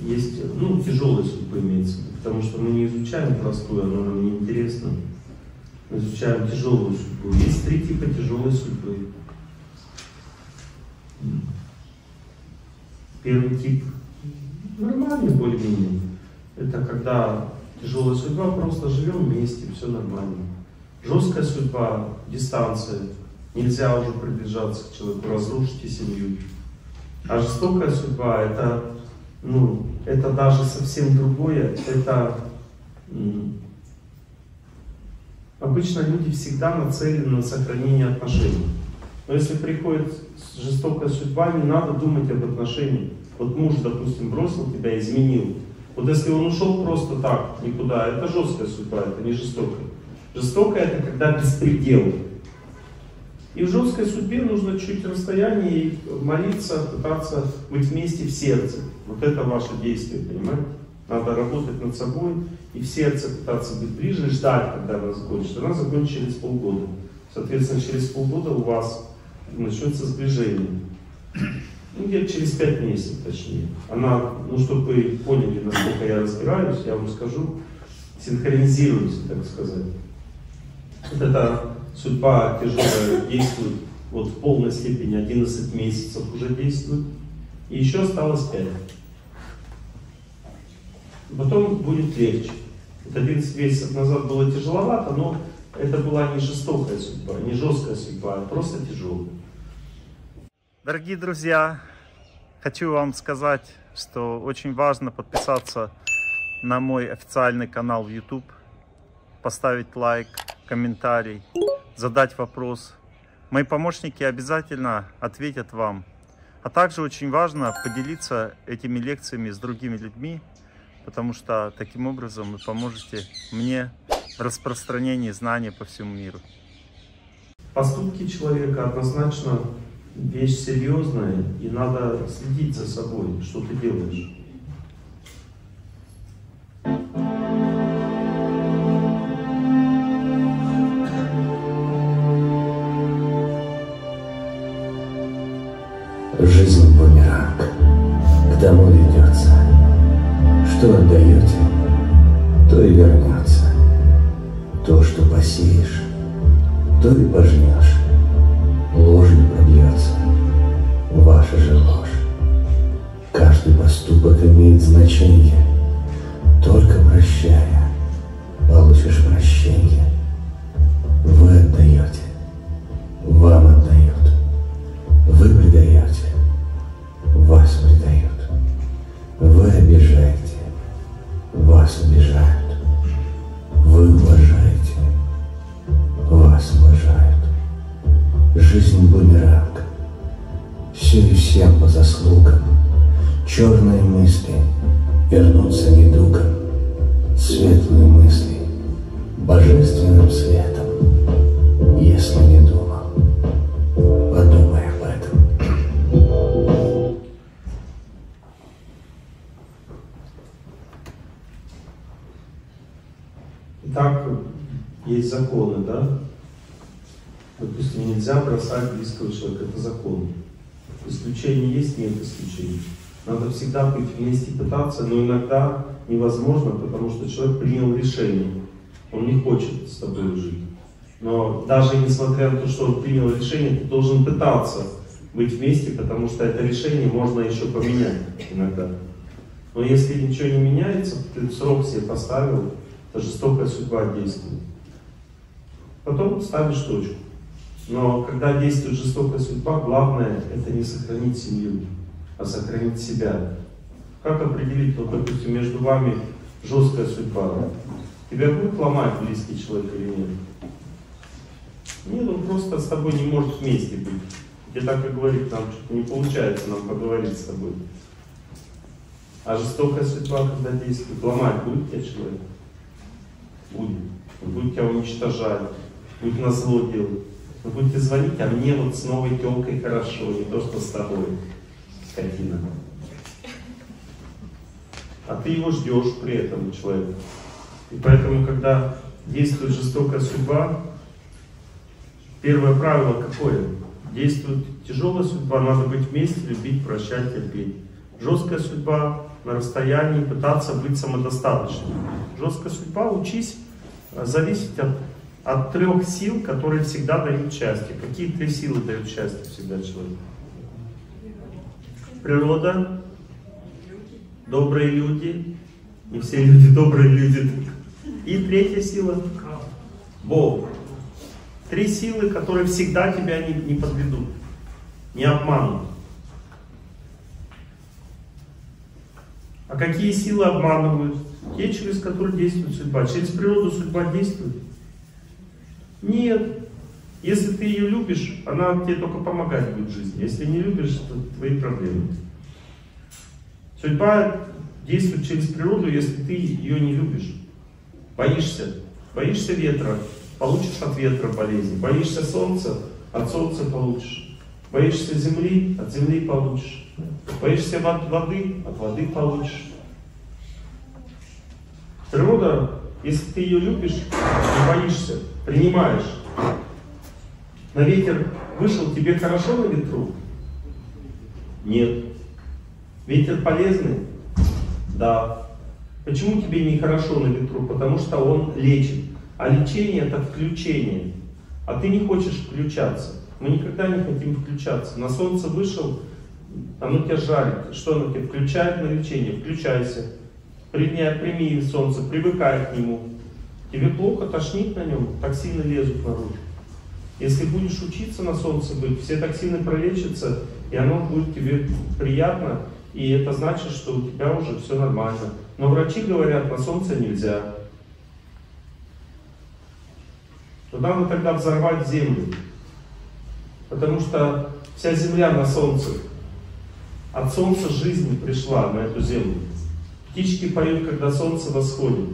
Есть, ну, тяжелая судьба имеется, потому что мы не изучаем простую, она нам не интересна. Мы изучаем тяжелую судьбу. Есть три типа тяжелой судьбы. Первый тип нормальный более-менее. Это когда тяжелая судьба, просто живем вместе, все нормально. Жесткая судьба, дистанция, нельзя уже приближаться к человеку, разрушите семью. А жестокая судьба, это, ну, это даже совсем другое, это обычно люди всегда нацелены на сохранение отношений. Но если приходит жестокая судьба, не надо думать об отношениях. Вот муж, допустим, бросил тебя, изменил. Вот если он ушел просто так, никуда, это жесткая судьба, это не жестокая. Жестокая это когда беспредел. И в жесткой судьбе нужно чуть расстояние и молиться, пытаться быть вместе в сердце. Вот это ваше действие, понимаете? Надо работать над собой и в сердце пытаться быть ближе, ждать, когда она закончится. Она закончится через полгода. Соответственно, через полгода у вас начнется сближение. Ну, где-то через пять месяцев, точнее. Она, ну, чтобы вы поняли, насколько я разбираюсь, я вам скажу, синхронизируемся, так сказать. Вот эта судьба тяжелая действует вот в полной степени 11 месяцев уже действует. И еще осталось 5. Потом будет легче. Вот 11 месяцев назад было тяжеловато, но это была не жестокая судьба, не жесткая судьба, а просто тяжелая. Дорогие друзья, хочу вам сказать, что очень важно подписаться на мой официальный канал в YouTube, поставить лайк, комментарий, задать вопрос. Мои помощники обязательно ответят вам. А также очень важно поделиться этими лекциями с другими людьми, потому что таким образом вы поможете мне в распространении знаний по всему миру. Поступки человека однозначно вещь серьезная, и надо следить за собой, что ты делаешь. Жизнь бумеранг, к тому ведется. Что отдаете, то и вернется. То, что посеешь, то и пожнешь ложью пробьется, ваша же ложь. Каждый поступок имеет значение, только прощая, получишь прощение. Вы отдаете, вам вас обижают, нельзя бросать близкого человека, это закон. Исключения есть, нет исключений. Надо всегда быть вместе, пытаться, но иногда невозможно, потому что человек принял решение. Он не хочет с тобой жить. Но даже несмотря на то, что он принял решение, ты должен пытаться быть вместе, потому что это решение можно еще поменять иногда. Но если ничего не меняется, ты срок себе поставил, это жестокая судьба действует. Потом ставишь точку. Но когда действует жестокая судьба, главное это не сохранить семью, а сохранить себя. Как определить, вот, допустим, между вами жесткая судьба? Тебя будет ломать близкий человек или нет? Нет, он просто с тобой не может вместе быть. И так как говорит, нам что-то не получается нам поговорить с тобой. А жестокая судьба, когда действует, ломать будет тебя человек? Будет. Он будет тебя уничтожать, будет на зло делать. Вы будете звонить, а мне вот с новой телкой хорошо, не то что с тобой, скотина. А ты его ждешь при этом человека. И поэтому, когда действует жестокая судьба, первое правило какое? действует тяжелая судьба, надо быть вместе, любить, прощать, терпеть. Жесткая судьба на расстоянии, пытаться быть самодостаточным. Жесткая судьба, учись э, зависеть от, от трех сил, которые всегда дают счастье. Какие три силы дают счастье всегда человеку? Природа, добрые люди, не все люди добрые люди. И третья сила – Бог. Три силы, которые всегда тебя не, не подведут, не обманут. А какие силы обманывают? Те, через которые действует судьба. Через природу судьба действует? Нет. Если ты ее любишь, она тебе только помогать будет в жизни. Если не любишь, то твои проблемы. Судьба действует через природу, если ты ее не любишь. Боишься. Боишься ветра, получишь от ветра болезни. Боишься солнца, от солнца получишь. Боишься земли, от земли получишь. Боишься воды, от воды получишь. Природа, если ты ее любишь, не боишься, принимаешь. На ветер вышел, тебе хорошо на ветру? Нет. Ветер полезный? Да. Почему тебе нехорошо на ветру? Потому что он лечит. А лечение это включение. А ты не хочешь включаться. Мы никогда не хотим включаться. На солнце вышел, оно тебя жарит. Что оно тебя включает на лечение? Включайся. Прими, прими солнце, привыкай к нему. Тебе плохо, тошнит на нем, токсины лезут наружу. Если будешь учиться на солнце быть, все токсины пролечатся, и оно будет тебе приятно, и это значит, что у тебя уже все нормально. Но врачи говорят, на солнце нельзя. То надо тогда взорвать землю. Потому что вся земля на солнце. От солнца жизнь пришла на эту землю. Птички поют, когда солнце восходит.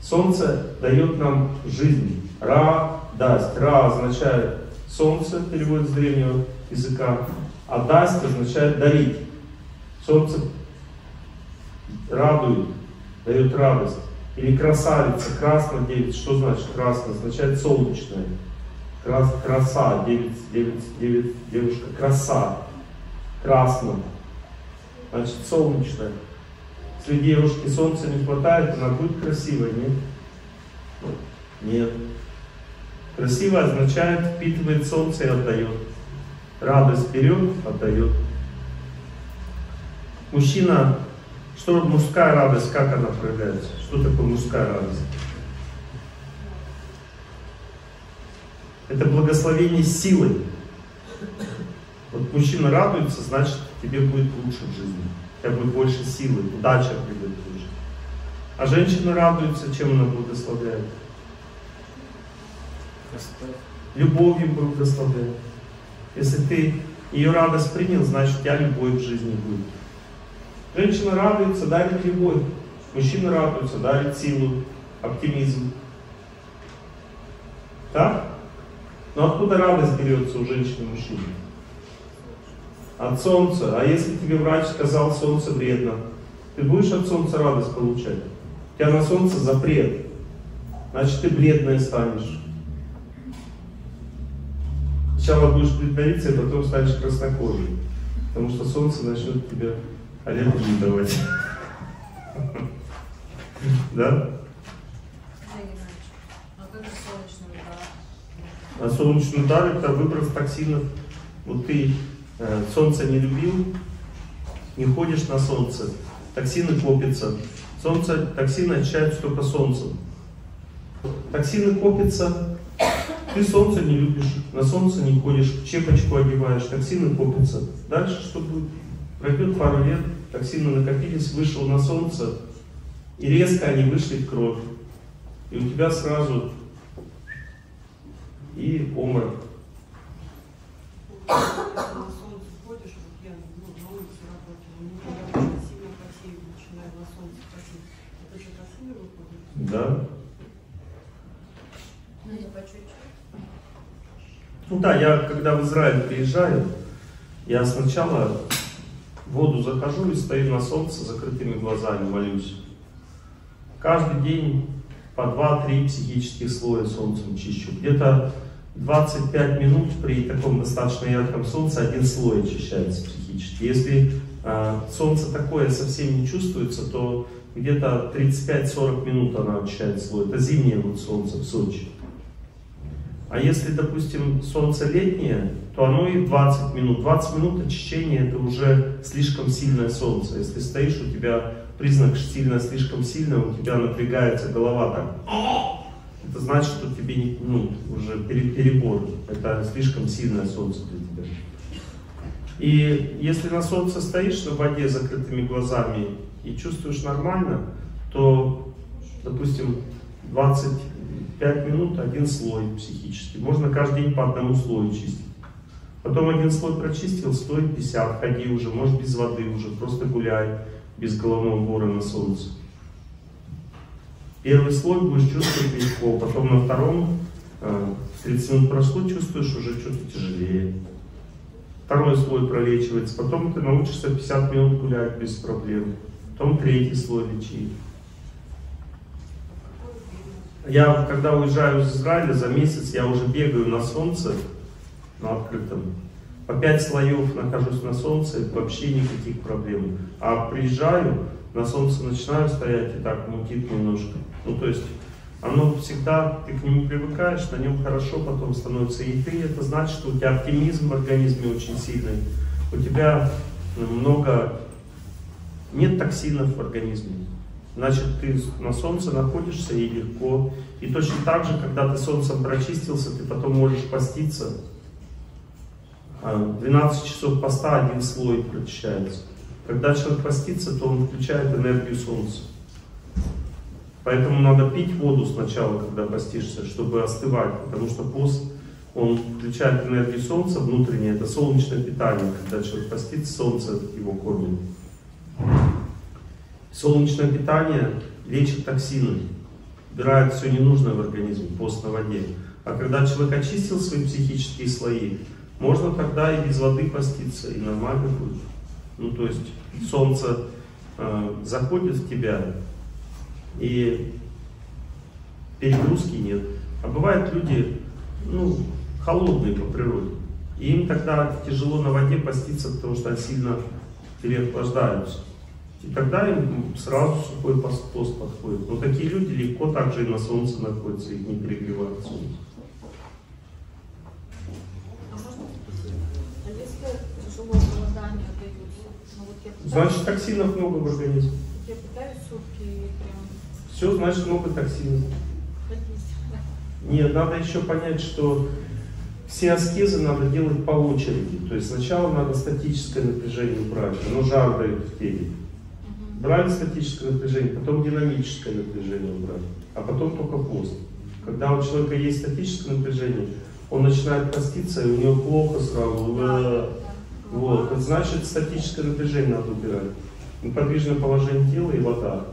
Солнце дает нам жизнь. Ра даст. Ра означает солнце, перевод с древнего языка. А даст означает дарить. Солнце радует, дает радость. Или красавица, красно 9. Что значит красно? Означает солнечное. Крас, краса, 9, 9, 9, девушка, краса. Красно. Значит, солнечное. Если девушке солнца не хватает, она будет красивой, нет? Нет. Красиво означает впитывает солнце и отдает. Радость берет, отдает. Мужчина, что мужская радость, как она проявляется? Что такое мужская радость? Это благословение силой. Вот мужчина радуется, значит тебе будет лучше в жизни. У тебя будет больше силы, удача придет в жизнь. А женщина радуется, чем она благословляет? Любовью благословляет. Если ты ее радость принял, значит у тебя любовь в жизни будет. Женщина радуется, дарит любовь. Мужчина радуется, дарит силу, оптимизм. Так? Но откуда радость берется у женщины и мужчины? От солнца. А если тебе врач сказал, солнце вредно, ты будешь от солнца радость получать? У тебя на солнце запрет. Значит, ты бледная станешь. Сначала будешь бледновиться, а потом станешь краснокожей. Потому что солнце начнет тебе аллергию давать. Да? А солнечный удар это выброс токсинов. Вот ты солнце не любил, не ходишь на солнце, токсины копятся. Солнце, токсины очищаются только солнцем. Токсины копятся, ты солнце не любишь, на солнце не ходишь, чепочку одеваешь, токсины копятся. Дальше что будет? Пройдет пару лет, токсины накопились, вышел на солнце, и резко они вышли в кровь. И у тебя сразу и обморок. Да. Ну да, я когда в Израиль приезжаю, я сначала в воду захожу и стою на солнце закрытыми глазами, молюсь. Каждый день по 2-3 психических слоя солнцем чищу. Где-то 25 минут при таком достаточно ярком солнце один слой очищается психически. Если э, солнце такое совсем не чувствуется, то где-то 35-40 минут она очищает слой. Это зимнее вот солнце в Сочи. А если, допустим, солнце летнее, то оно и 20 минут. 20 минут очищения это уже слишком сильное солнце. Если стоишь, у тебя признак сильно, слишком сильно, у тебя напрягается голова так это значит, что тебе ну, уже перебор. Это слишком сильное солнце для тебя. И если на солнце стоишь на воде с закрытыми глазами и чувствуешь нормально, то, допустим, 25 минут один слой психический. Можно каждый день по одному слою чистить. Потом один слой прочистил, стоит 50, ходи уже, может без воды уже, просто гуляй без головного убора на солнце. Первый слой будешь чувствовать легко, потом на втором 30 э, минут прошло, чувствуешь уже что-то тяжелее. Второй слой пролечивается, потом ты научишься 50 минут гулять без проблем. Потом третий слой лечить. Я, когда уезжаю из Израиля, за месяц я уже бегаю на солнце, на открытом. По пять слоев нахожусь на солнце, вообще никаких проблем. А приезжаю, на солнце начинаю стоять и так мутит немножко. Ну, то есть, оно всегда, ты к нему привыкаешь, на нем хорошо потом становится. И ты, это значит, что у тебя оптимизм в организме очень сильный. У тебя ну, много, нет токсинов в организме. Значит, ты на солнце находишься и легко. И точно так же, когда ты солнцем прочистился, ты потом можешь поститься. 12 а, часов поста один слой прочищается. Когда человек постится, то он включает энергию солнца. Поэтому надо пить воду сначала, когда постишься, чтобы остывать, потому что пост, он включает энергию солнца внутреннее, это солнечное питание, когда человек постится, солнце его кормит. Солнечное питание лечит токсины, убирает все ненужное в организме, пост на воде. А когда человек очистил свои психические слои, можно тогда и без воды поститься, и нормально будет. Ну, то есть солнце э, заходит в тебя, и перегрузки нет. А бывают люди, ну, холодные по природе. И им тогда тяжело на воде поститься, потому что они сильно переохлаждаются. И тогда им сразу сухой пост, подходит. Но такие люди легко также и на солнце находятся, их не перегревают солнце. Значит, токсинов много в организме. Я пытаюсь сутки прям все, значит, много токсинов. Нет, надо еще понять, что все аскезы надо делать по очереди. То есть сначала надо статическое напряжение убрать, оно жар дает в теле. Брали статическое напряжение, потом динамическое напряжение убрать, а потом только пост. Когда у человека есть статическое напряжение, он начинает поститься, и у него плохо сразу. Вот. Это значит, статическое напряжение надо убирать. Неподвижное положение тела и вода.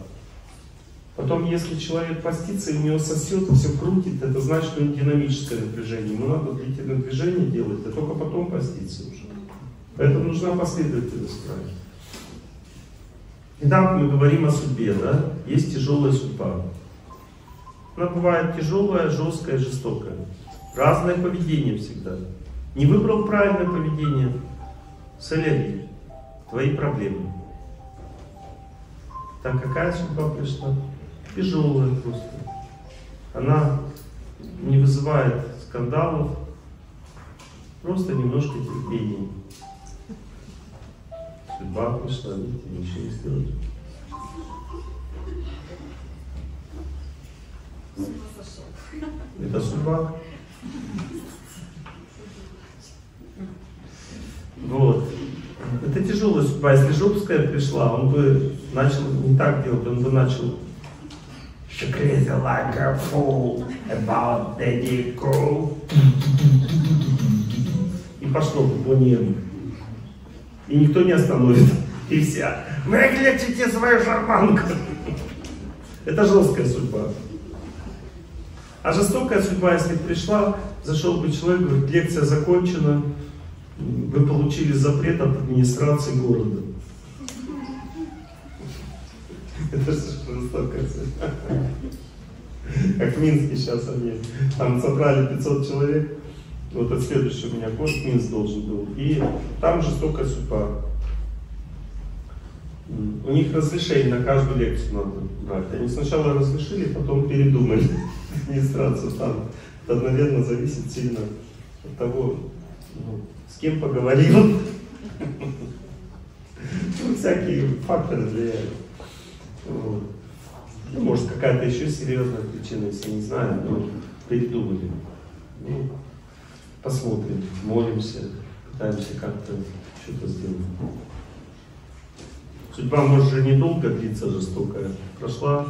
Потом, если человек постится и у него сосет, все крутит, это значит, что у него динамическое напряжение. Ему надо длительное движение делать, а только потом поститься уже. Поэтому нужна последовательность правил. Итак, мы говорим о судьбе, да? Есть тяжелая судьба. Она бывает тяжелая, жесткая, жестокая. Разное поведение всегда. Не выбрал правильное поведение, соляри, твои проблемы. Так какая судьба пришла? тяжелая просто. Она не вызывает скандалов, просто немножко терпения. Судьба пришла, видите, ничего не сделать. Это судьба. Вот. Это тяжелая судьба. Если Жопская пришла, он бы начал не так делать, он бы начал She crazy like a fool about the Nico. И пошло по небу. И никто не остановит. И вся. Выключите свою шарманку. Это жесткая судьба. А жестокая судьба, если пришла, зашел бы человек, говорит, лекция закончена, вы получили запрет от администрации города. Это жестокая Как в Минске сейчас они там собрали 500 человек, Вот от следующего у меня год Минск должен был. И там жестокая судьба. У них разрешение на каждую лекцию надо брать. Они сначала разрешили, потом передумали. Администрация там. Это, наверное, зависит сильно от того, ну, с кем поговорил. Ну, всякие факторы влияют. Ну, может, какая-то еще серьезная причина, если не знаю, но передумали. Ну, посмотрим, молимся, пытаемся как-то что-то сделать. Судьба может же недолго длиться жестокая. Прошла,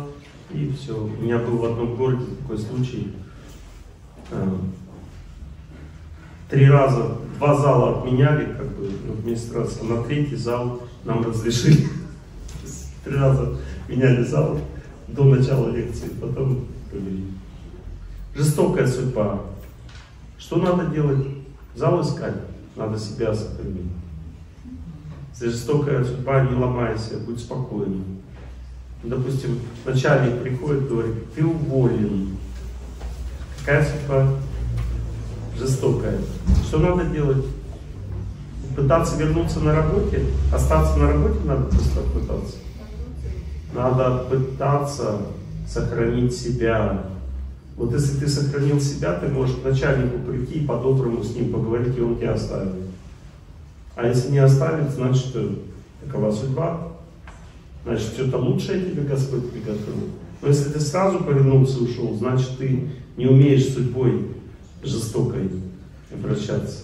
и все. У меня был в одном городе такой случай. Э, Три раза, два зала отменяли, как бы, ну, администрация, на третий зал нам разрешили. Три раза меняли зал до начала лекции, потом провели. Жестокая судьба. Что надо делать? Зал искать. Надо себя сохранить. Жестокая судьба, не ломайся, будь спокойным. Допустим, начальник приходит, говорит, ты уволен. Какая судьба? Жестокая. Что надо делать? Пытаться вернуться на работе? Остаться на работе надо просто пытаться. Надо пытаться сохранить себя. Вот если ты сохранил себя, ты можешь к начальнику прийти и по-доброму с ним поговорить, и он тебя оставит. А если не оставит, значит, что такова судьба. Значит, что-то лучшее тебе Господь приготовил. Но если ты сразу повернулся и ушел, значит, ты не умеешь судьбой жестокой обращаться.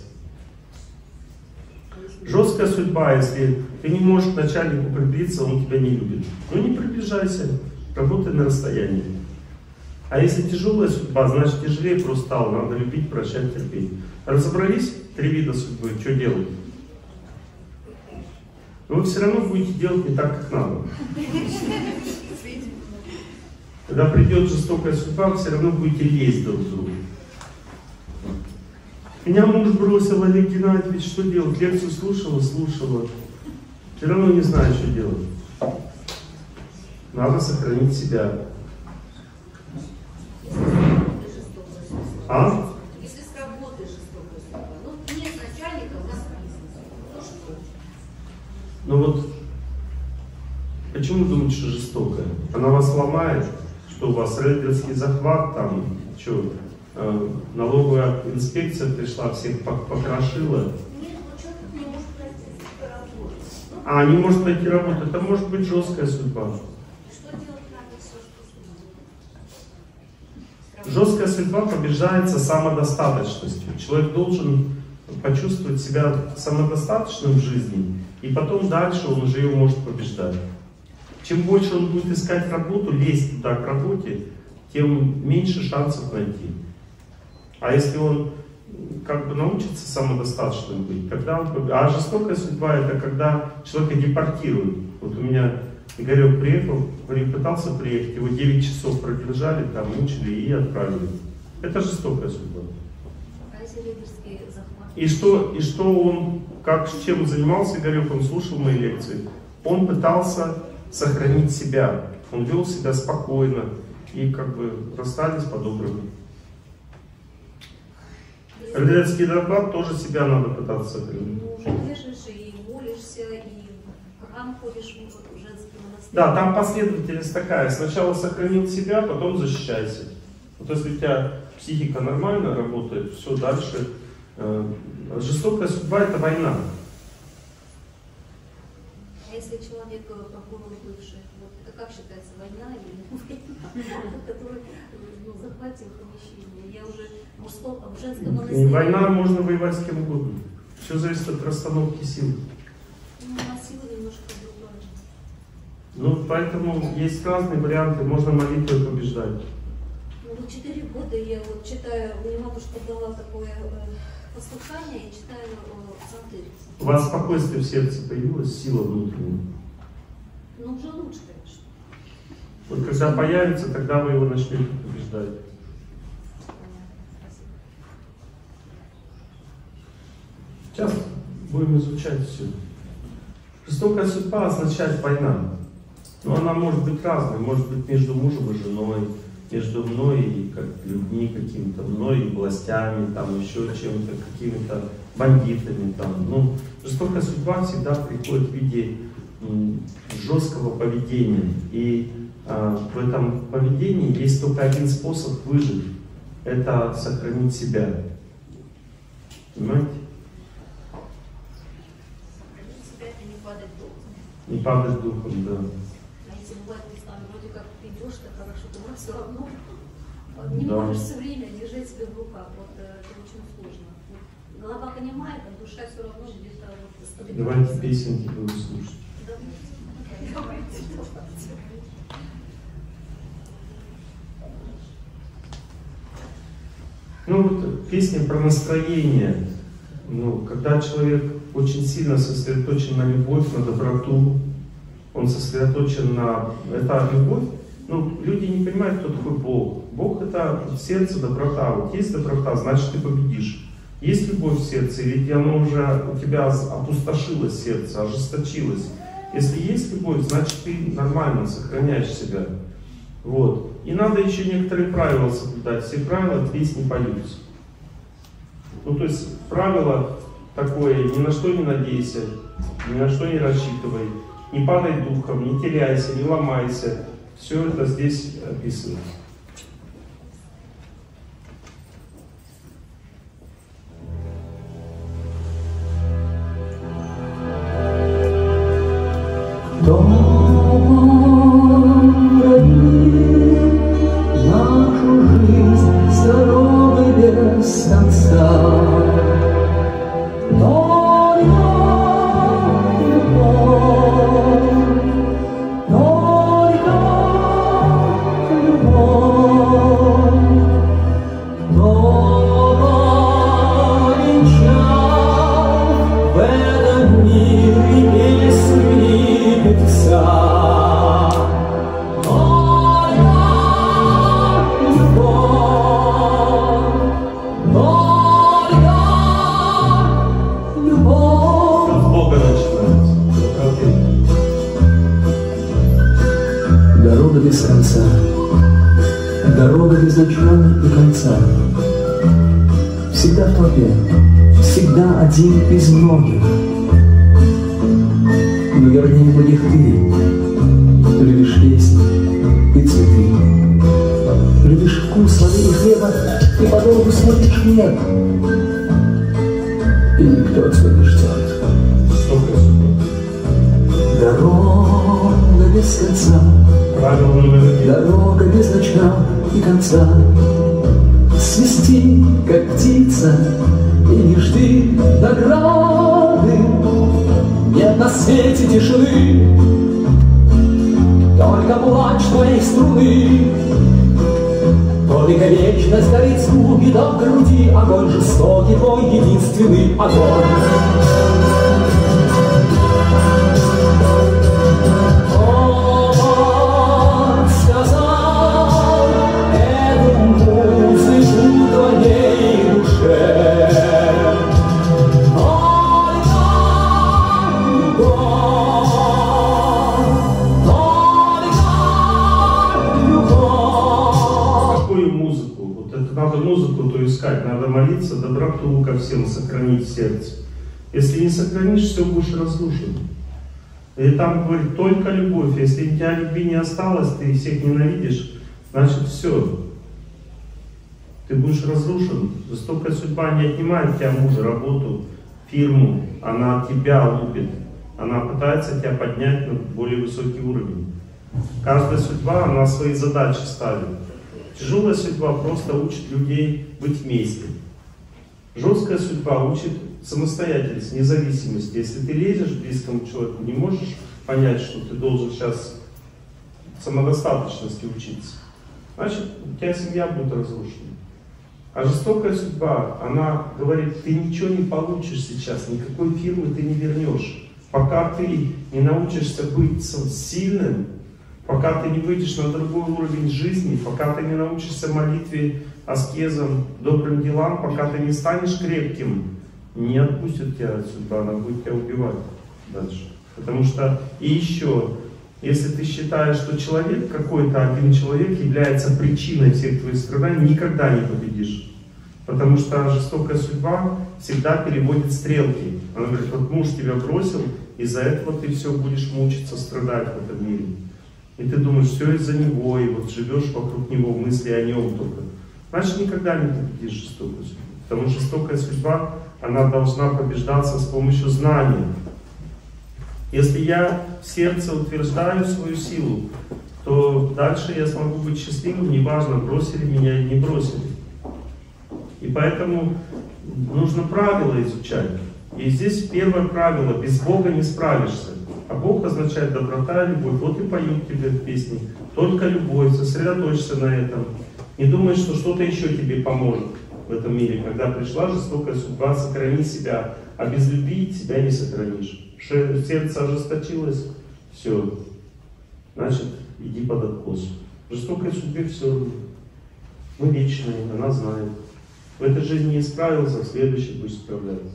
Жесткая судьба, если ты не можешь к начальнику приблизиться, он тебя не любит. Ну не приближайся, работай на расстоянии. А если тяжелая судьба, значит тяжелее просто стало. Надо любить, прощать, терпеть. Разобрались? Три вида судьбы. Что делать? Но вы все равно будете делать не так, как надо. Когда придет жестокая судьба, вы все равно будете лезть друг к другу. Меня муж бросил, Олег Геннадьевич, что делать? Лекцию слушала, слушала. Все равно не знаю, что делать. Надо сохранить себя. А? Если с работы жестокая судьба, ну нет начальника, у нас бизнес. Ну что? Ну вот, почему думаете, что жестокая? Она вас ломает, что у вас рейдерский захват, там, что, э, налоговая инспекция пришла, всех пок- покрошила, Нет, ну не может работу. Ну, а не может пойти работать. Это может быть жесткая судьба. что делать надо все, что Жесткая судьба побеждается самодостаточностью. Человек должен почувствовать себя самодостаточным в жизни, и потом дальше он уже ее может побеждать. Чем больше он будет искать работу, лезть туда к работе, тем меньше шансов найти. А если он как бы научится самодостаточным быть, тогда он... А жестокая судьба это когда человека депортируют. Вот у меня Игорек приехал, при- пытался приехать, его 9 часов продержали, там мучили и отправили. Это жестокая судьба. И что, и что он, как, чем занимался Игорек, он слушал мои лекции. Он пытался сохранить себя. Он вел себя спокойно. И как бы расстались по-доброму. Родительский доклад тоже себя надо пытаться сохранить. Ну, держишь и молишься, и в храм ходишь. Да, там последовательность такая. Сначала сохранил себя, потом защищайся. Вот если у тебя психика нормально работает, все дальше. э, жестокая судьба это война. А если человек э, прокурор бывший, вот это как считается, война или война, который ну, захватил помещение? Я уже женском И монастыре. война можно воевать с кем угодно. Все зависит от расстановки сил. Ну, а сила немножко другая. Ну, поэтому есть разные варианты. Можно молитвой побеждать. Ну, четыре года я вот читаю, мне матушка дала такое э, послушание, и читаю э, Псалтырь. У вас спокойствие в сердце появилась, сила внутренняя. Ну, уже лучше, конечно. Вот когда появится, тогда вы его начнете побеждать. Сейчас будем изучать все. Жестокая судьба означает война. Но она может быть разной, может быть между мужем и женой, между мной и как людьми какими-то, мной и властями, там еще чем-то, какими-то бандитами там. Ну, жестокая судьба всегда приходит в виде жесткого поведения. И а, в этом поведении есть только один способ выжить. Это сохранить себя. Понимаете? Сохранить себя это не падать духом. Не падать духом, да. А если бывает, ты там вроде как ты идешь, так хорошо, но все равно э, не Да. можешь все время держать себя в руках. Вот э, это очень сложно. Вот голова понимает, а душа все равно где-то вот стабильно. Давайте песенки будем слушать. Давайте, давайте, давайте. Ну вот песня про настроение. Ну, когда человек очень сильно сосредоточен на любовь, на доброту, он сосредоточен на... Это любовь. Ну, люди не понимают, кто такой Бог. Бог это в сердце доброта. Вот есть доброта, значит ты победишь. Есть любовь в сердце, ведь оно уже у тебя опустошилось сердце, ожесточилось. Если есть любовь, значит ты нормально сохраняешь себя. Вот. И надо еще некоторые правила соблюдать. Все правила здесь не поются. Ну, то есть правило такое, ни на что не надейся, ни на что не рассчитывай, не падай духом, не теряйся, не ломайся. Все это здесь описано. Дорога без конца, дорога без начала и конца. Всегда в толпе, всегда один из многих. Но вернее многих ты любишь песни и цветы. Любишь вкус воды и хлеба, и подолгу смотришь нет. И никто тебя не ждет. Дорога без конца. Дорога без начала и конца. Свисти, как птица, и не жди награды. Нет на свете тишины. Только плач твоей струны. Только вечность горит звук, и до груди. Огонь жестокий твой единственный огонь доброту ко всем сохранить сердце. Если не сохранишь, все будешь разрушен. И там говорит только любовь. Если у тебя любви не осталось, ты всех ненавидишь, значит все. Ты будешь разрушен. Жестокая судьба не отнимает тебя мужа, работу, фирму. Она тебя лупит. Она пытается тебя поднять на более высокий уровень. Каждая судьба, она свои задачи ставит. Тяжелая судьба просто учит людей быть вместе. Жесткая судьба учит самостоятельность, независимость. Если ты лезешь близкому человеку, не можешь понять, что ты должен сейчас самодостаточности учиться, значит, у тебя семья будет разрушена. А жестокая судьба, она говорит, ты ничего не получишь сейчас, никакой фирмы ты не вернешь. Пока ты не научишься быть сильным, пока ты не выйдешь на другой уровень жизни, пока ты не научишься молитве, аскезам, добрым делам, пока ты не станешь крепким, не отпустит тебя судьба, она будет тебя убивать дальше. Потому что и еще Если ты считаешь, что человек, какой-то один человек является причиной всех твоих страданий, никогда не победишь. Потому что жестокая судьба всегда переводит стрелки. Она говорит, вот муж тебя бросил, из-за этого ты все будешь мучиться, страдать в этом мире. И ты думаешь, все из-за него, и вот живешь вокруг него, мысли о нем только. Значит, никогда не победишь жестокую судьбу. Потому что жестокая судьба, она должна побеждаться с помощью знания. Если я в сердце утверждаю свою силу, то дальше я смогу быть счастливым, неважно, бросили меня или не бросили. И поэтому нужно правила изучать. И здесь первое правило, без Бога не справишься. А Бог означает доброта и любовь. Вот и поют тебе в песне. Только любовь, сосредоточься на этом. Не думай, что что-то еще тебе поможет в этом мире. Когда пришла жестокая судьба, сохрани себя. А без любви себя не сохранишь. Сердце ожесточилось, все. Значит, иди под откос. Жестокой судьбе все. Мы вечные, она знает. В этой жизни не справился, в следующей будешь справляться.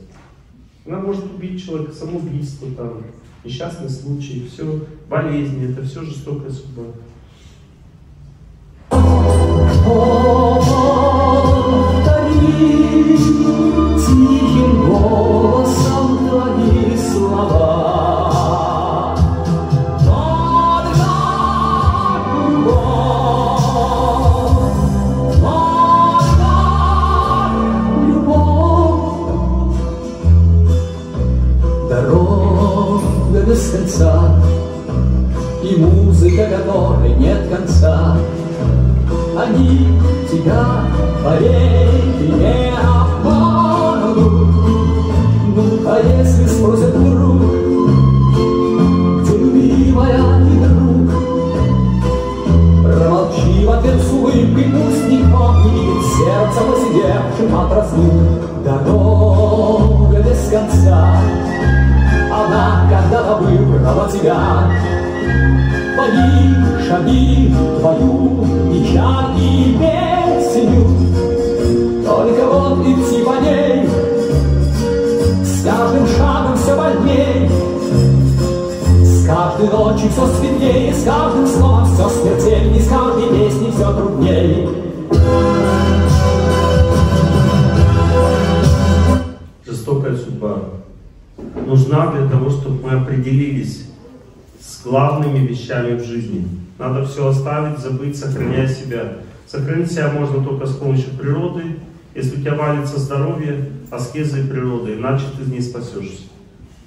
Она может убить человека, самоубийство, там, несчастный случай, все, болезни, это все жестокая судьба. oh. Поверь, не обманут. Ну, а если спросят вдруг, где любимая и друг, Промолчи в ответ с улыбкой, пусть никто не видит сердце посидевшим от разлук. Дорога без конца, она когда-то выбрала тебя. Твои шаги, твою печаль и песню, Только вот идти по ней с каждым шагом все больней. С каждой ночью все светлее, с каждым словом все смертельней, с каждой песней все трудней. Жестокая судьба нужна для того, чтобы мы определились с главными вещами в жизни. Надо все оставить, забыть, сохраняя себя. Сохранить себя можно только с помощью природы. Если у тебя валится здоровье, аскезы и природы, иначе ты не спасешься.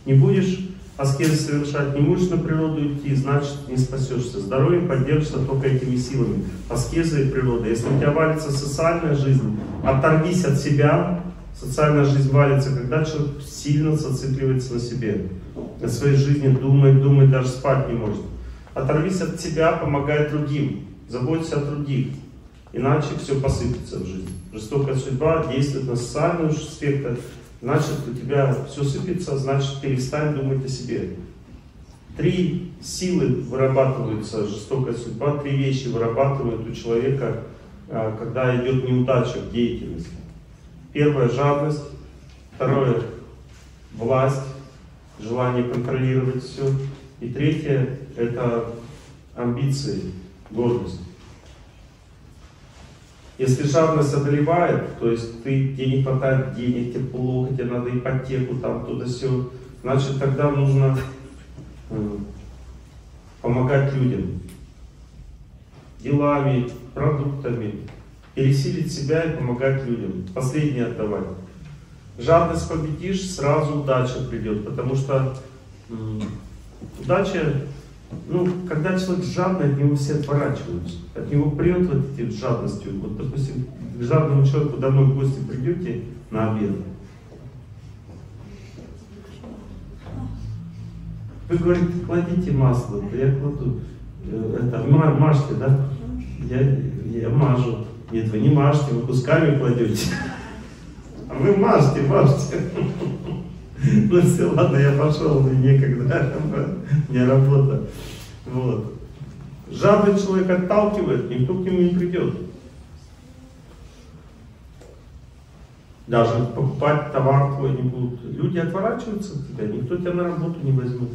Не будешь аскезы совершать, не можешь на природу идти, значит не спасешься. Здоровье поддержится только этими силами. Аскезы и природа. Если у тебя валится социальная жизнь, оторвись от себя, Социальная жизнь валится, когда человек сильно зацикливается на себе, на своей жизни, думает, думает, даже спать не может. Оторвись от себя, помогай другим, заботься о других. Иначе все посыпется в жизни. Жестокая судьба действует на социальную сферу, значит у тебя все сыпется, значит перестань думать о себе. Три силы вырабатываются, жестокая судьба, три вещи вырабатывают у человека, а, когда идет неудача в деятельности. Первое – жадность. Второе – власть, желание контролировать все. И третье – это амбиции, гордость. Если жадность одолевает, то есть ты, тебе не хватает денег, тебе плохо, тебе надо ипотеку, там, туда все, значит тогда нужно э, помогать людям делами, продуктами, пересилить себя и помогать людям. Последнее отдавать. Жадность победишь, сразу удача придет, потому что удача, ну, когда человек жадный, от него все отворачиваются, от него прет вот эти жадностью. Вот, допустим, к жадному человеку домой в гости придете на обед, вы говорите, кладите масло, да я кладу, э, это, ма- мажьте, да? Я, я мажу. Нет, вы не мажьте, вы кусками кладете. А вы мажьте, мажьте. Ну все, ладно, я пошел, мне некогда, у меня работа. Вот. Жадный человек отталкивает, никто к нему не придет. Даже покупать товар твой не будут. Люди отворачиваются от тебя, никто тебя на работу не возьмет.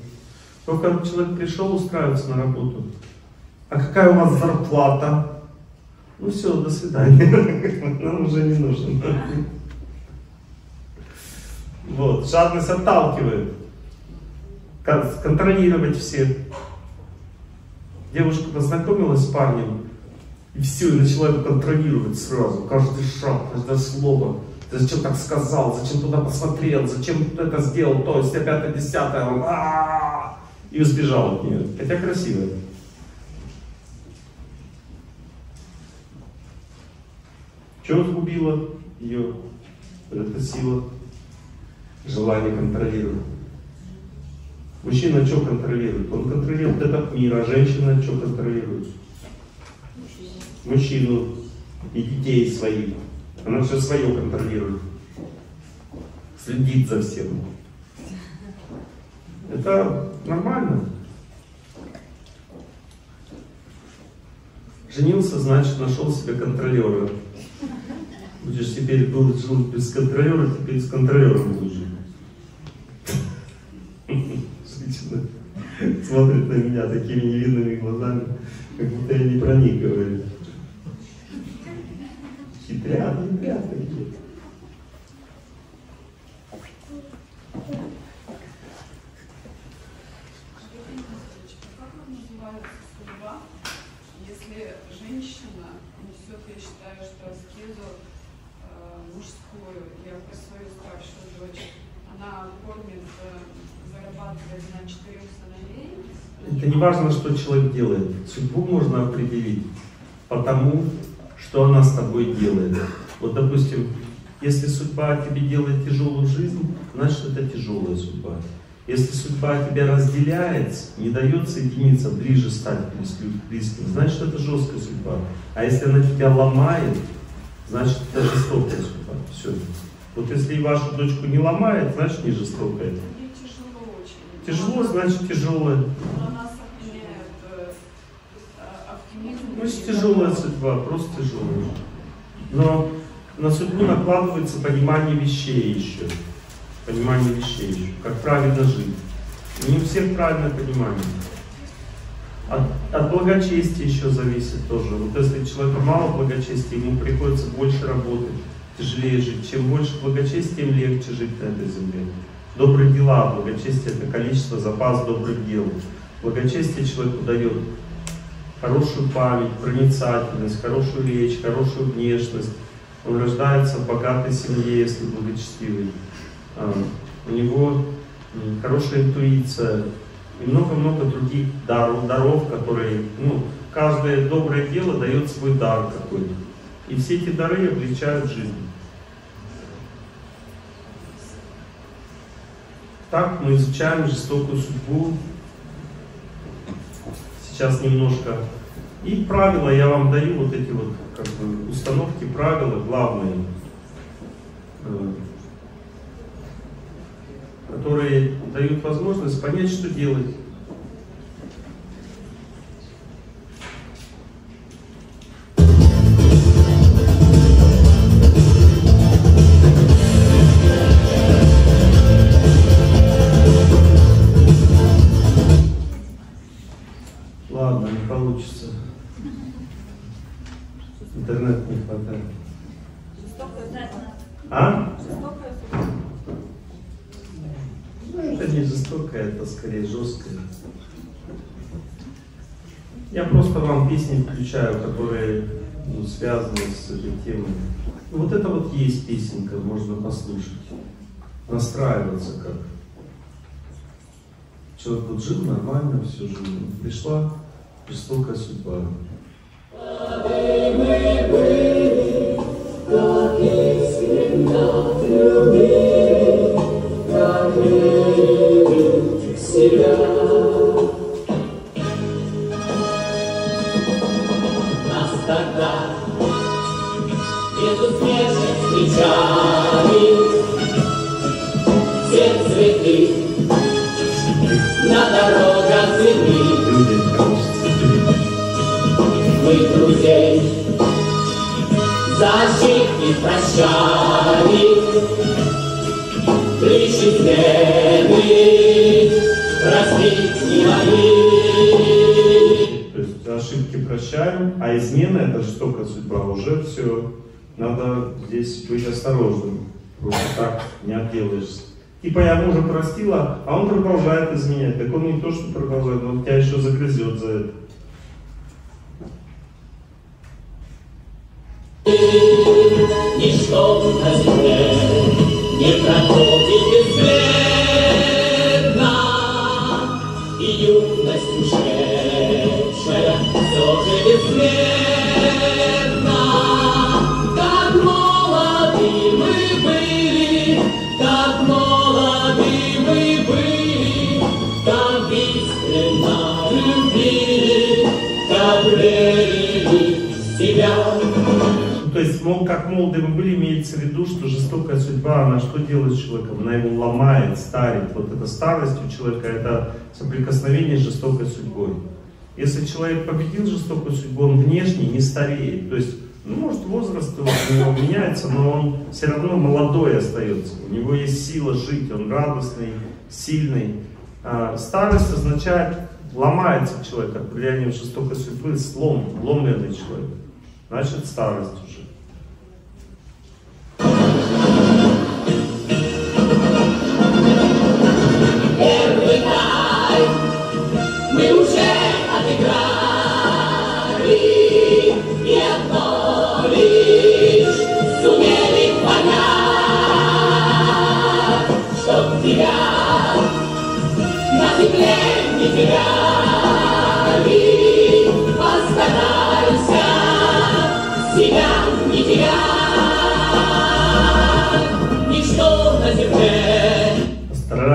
Только человек пришел устраиваться на работу. А какая у вас зарплата? Ну все, до свидания. Нам уже не нужен. Вот, жадность отталкивает. Кон- Контролировать всех. Девушка познакомилась с парнем, и все, и начала его контролировать сразу. Каждый шаг, каждое слово. Ты зачем так сказал, зачем туда посмотрел, зачем это сделал, то есть пятое, десятое, он «А-а-а!» и сбежал от нее. Хотя красивая. Что сгубило ее? Это сила, желание контролировать. Мужчина что контролирует? Он контролирует этот мир, а женщина что контролирует? Мужчину и детей своих. Она все свое контролирует. Следит за всем. Это нормально. Женился, значит, нашел себе контролера. Будешь теперь был жил без контролера, теперь с контролером будешь жить. смотрит на меня такими невинными глазами, как будто я не про них говорю. Хитрят, хитрят такие. Она кормит, э, зарабатывает на четырех Это не важно, что человек делает. Судьбу можно определить по тому, что она с тобой делает. Вот, допустим, если судьба тебе делает тяжелую жизнь, значит это тяжелая судьба. Если судьба тебя разделяет, не дает соединиться, ближе стать близким, значит это жесткая судьба. А если она тебя ломает, значит это жестокая судьба. Все. Вот если вашу дочку не ломает, значит не жестокая. Тяжело значит тяжелое. Значит, тяжелая судьба, просто тяжелая. Но на судьбу накладывается понимание вещей еще. Понимание вещей еще. Как правильно жить. Не у всех правильное понимание. От, от благочестия еще зависит тоже. Вот если человека мало благочестия, ему приходится больше работать, тяжелее жить. Чем больше благочестия, тем легче жить на этой земле. Добрые дела, благочестие это количество, запас добрых дел. Благочестие человеку дает хорошую память, проницательность, хорошую речь, хорошую внешность. Он рождается в богатой семье, если благочестивый. А, У него хорошая интуиция и много-много других даров, даров, которые, ну, каждое доброе дело дает свой дар какой-то. И все эти дары облегчают жизнь. Так мы изучаем жестокую судьбу. Сейчас немножко. И правила я вам даю, вот эти вот как бы, установки, правила главные, э, которые дают возможность понять, что делать. Скорее жесткое. Я просто вам песни включаю, которые ну, связаны с этой темой. Вот это вот есть песенка, можно послушать. Настраиваться как. Человек вот жил нормально, все жил. Пришла жестокая судьба. Нас тогда безуспешно встречали Все цветы на дорогах земли Мы друзей защитник прощали Причислены мои. То есть ошибки прощаем, а измена это жестокая судьба, уже все. Надо здесь быть осторожным. Просто так не отделаешься. Типа я мужа простила, а он продолжает изменять. Так он не то, что продолжает, он тебя еще загрызет за это. Ничто на земле не проходит мол, как молоды мы были, имеется в виду, что жестокая судьба, она что делает с человеком? Она его ломает, старит. Вот эта старость у человека, это соприкосновение с жестокой судьбой. Если человек победил жестокую судьбу, он внешне не стареет. То есть, ну, может, возраст у него меняется, но он все равно молодой остается. У него есть сила жить, он радостный, сильный. А старость означает, ломается человек от влияния жестокой судьбы, слом, ломленный человек. Значит, старость уже.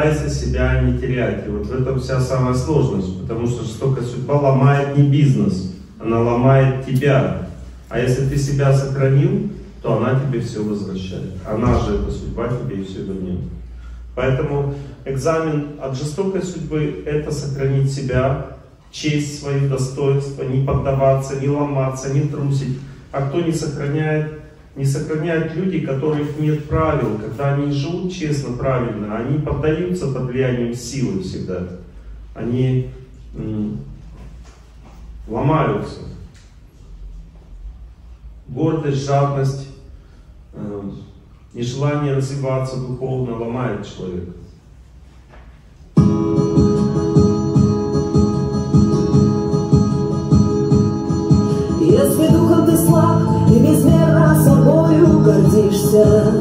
Старайся себя не терять. И вот в этом вся самая сложность, потому что жестокая судьба ломает не бизнес, она ломает тебя. А если ты себя сохранил, то она тебе все возвращает. Она же, эта судьба, тебе и все вернет. Поэтому экзамен от жестокой судьбы – это сохранить себя, честь свою, достоинство, не поддаваться, не ломаться, не трусить. А кто не сохраняет, не сохраняют люди, которых нет правил. Когда они живут честно, правильно, они поддаются под влиянием силы всегда. Они ломаются. Гордость, жадность, э, нежелание развиваться духовно ломает человека. Если духом ты слаб безмерно собою гордишься,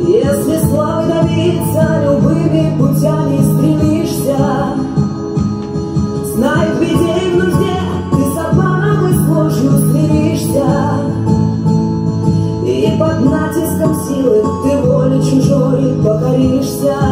Если славы добиться любыми путями стремишься, Знай, в беде и в нужде ты с обманом и с ложью смиришься, И под натиском силы ты воле чужой покоришься.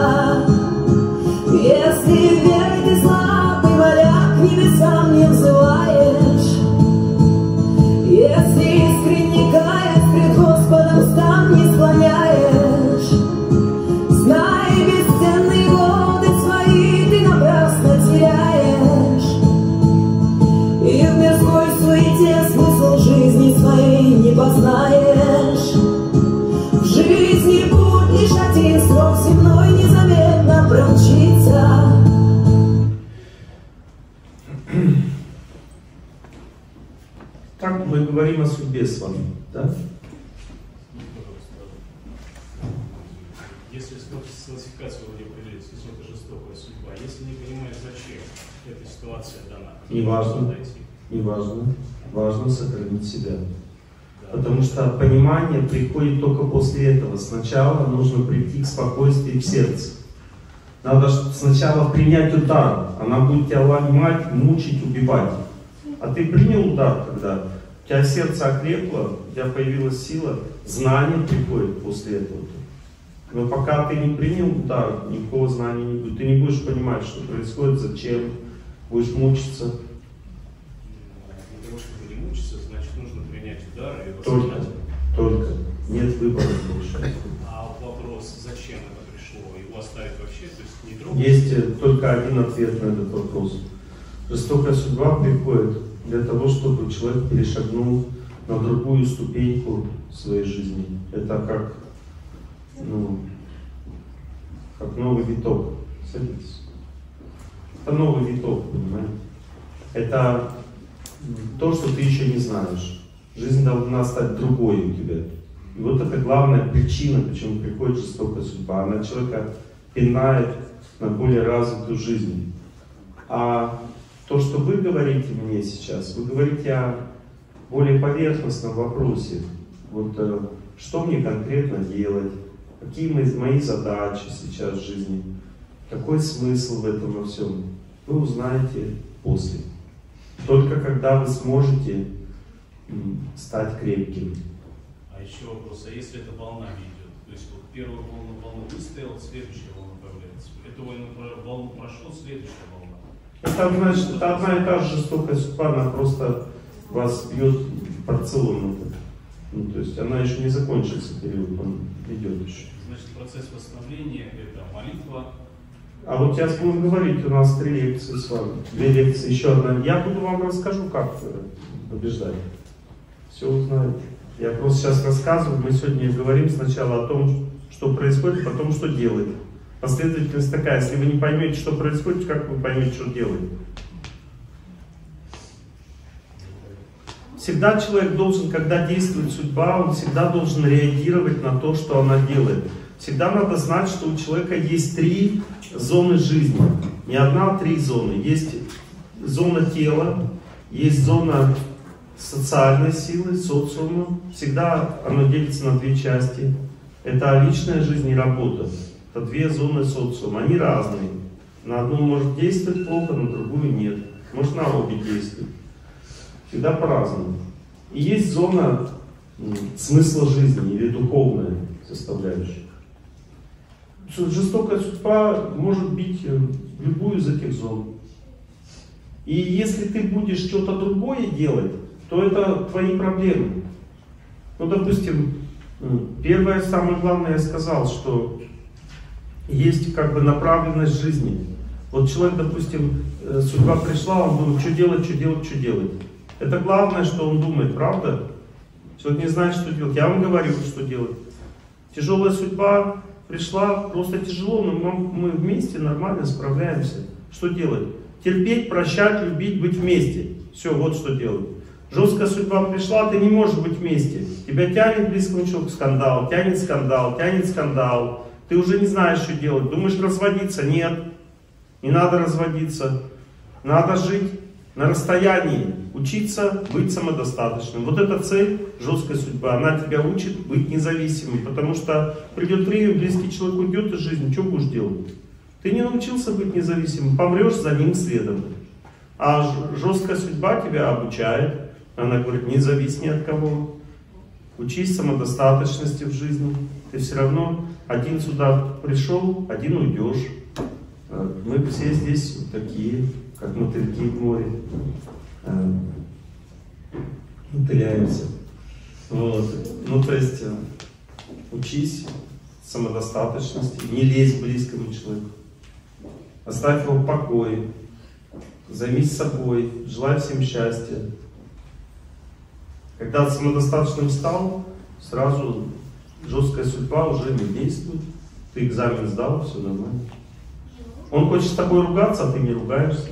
Так мы говорим о судьбе с вами. Да? Если с с классификацией вроде определиться, если это жестокая судьба, если не понимаешь, зачем эта ситуация дана, Не важно. Не важно. Важно сохранить себя. Потому что понимание приходит только после этого. Сначала нужно прийти к спокойствию в сердце. Надо сначала принять удар. Она будет тебя ломать, мучить, убивать. А ты принял удар, когда у тебя сердце окрепло, у тебя появилась сила, знание приходит после этого. Но пока ты не принял удар, никакого знания не будет. Ты не будешь понимать, что происходит, зачем, будешь мучиться. Для того, чтобы не мучиться, значит, нужно принять удар и Только, только. Нет выбора больше. А вопрос, зачем это пришло, его оставить вообще, то есть не трогать? Есть э, только один ответ на этот вопрос. Жестокая судьба приходит для того, чтобы человек перешагнул на другую ступеньку своей жизни. Это как, ну, как новый виток. Садитесь. Это новый виток, понимаете? Это то, что ты еще не знаешь. Жизнь должна стать другой у тебя. И вот это главная причина, почему приходит жестокая судьба. Она человека пинает на более развитую жизнь. А то, что вы говорите мне сейчас, вы говорите о более поверхностном вопросе. Вот э, что мне конкретно делать, какие мои, задачи сейчас в жизни, какой смысл в этом во всем, вы узнаете после. Только когда вы сможете стать крепким. А еще вопрос, а если эта волна идет? То есть вот первую волну, волну выстоял, следующая волна появляется. Эту волну, волну прошел, следующая волна. Это значит, это одна и та же жестокая судьба, она просто вас бьет порционно. Ну, то есть она еще не закончился период, он идет еще. Значит, процесс восстановления это молитва. А вот сейчас будем говорить, у нас три лекции с вами. Две лекции, еще одна. Я буду вам расскажу, как побеждать. Все узнаете. Я просто сейчас рассказываю, мы сегодня говорим сначала о том, что происходит, потом что делать. Последовательность такая, если вы не поймете, что происходит, как вы поймете, что делать? Всегда человек должен, когда действует судьба, он всегда должен реагировать на то, что она делает. Всегда надо знать, что у человека есть три зоны жизни. Не одна, а три зоны. Есть зона тела, есть зона социальной силы, социума. Всегда оно делится на две части. Это личная жизнь и работа. Это две зоны социума. Они разные. На одну может действовать плохо, на другую нет. Может на обе действовать. Всегда по-разному. И есть зона смысла жизни или духовная составляющая. Жестокая судьба может быть э, любую из этих зон. И если ты будешь что-то другое делать, то это твои проблемы. Ну, допустим, первое, самое главное, я сказал, что есть как бы направленность жизни. Вот человек, допустим, э, судьба пришла, он думает, что делать, что делать, что делать. Это главное, что он думает, правда? Человек не знает, что делать. Я вам говорю, что делать. Тяжелая судьба пришла, просто тяжело, но мы вместе нормально справляемся. Что делать? Терпеть, прощать, любить, быть вместе. Все, вот что делать. Жесткая судьба пришла, ты не можешь быть вместе. Тебя тянет близкому человеку скандал, тянет скандал, тянет скандал. Ты уже не знаешь, что делать. Думаешь разводиться? Нет. Не надо разводиться. Надо жить на расстоянии. Учиться быть самодостаточным. Вот эта цель жесткой судьбы. Она тебя учит быть независимым. Потому что придет время, близкий человек уйдет из жизни. Что будешь делать? Ты не научился быть независимым. Помрешь за ним следом. А жесткая судьба тебя обучает. Она говорит, не зависни от кого. Учись самодостаточности в жизни. Ты все равно один сюда пришел, один уйдешь. А мы все здесь такие, как мотыльки в море. А, Мотыляемся. Вот. Ну, то есть, э, учись самодостаточности, не лезь близкому человеку. Оставь его в покое. Займись собой, желай всем счастья. Когда самодостаточным стал, сразу жесткая судьба уже не действует. Ты экзамен сдал, все нормально. Он хочет с тобой ругаться, а ты не ругаешься.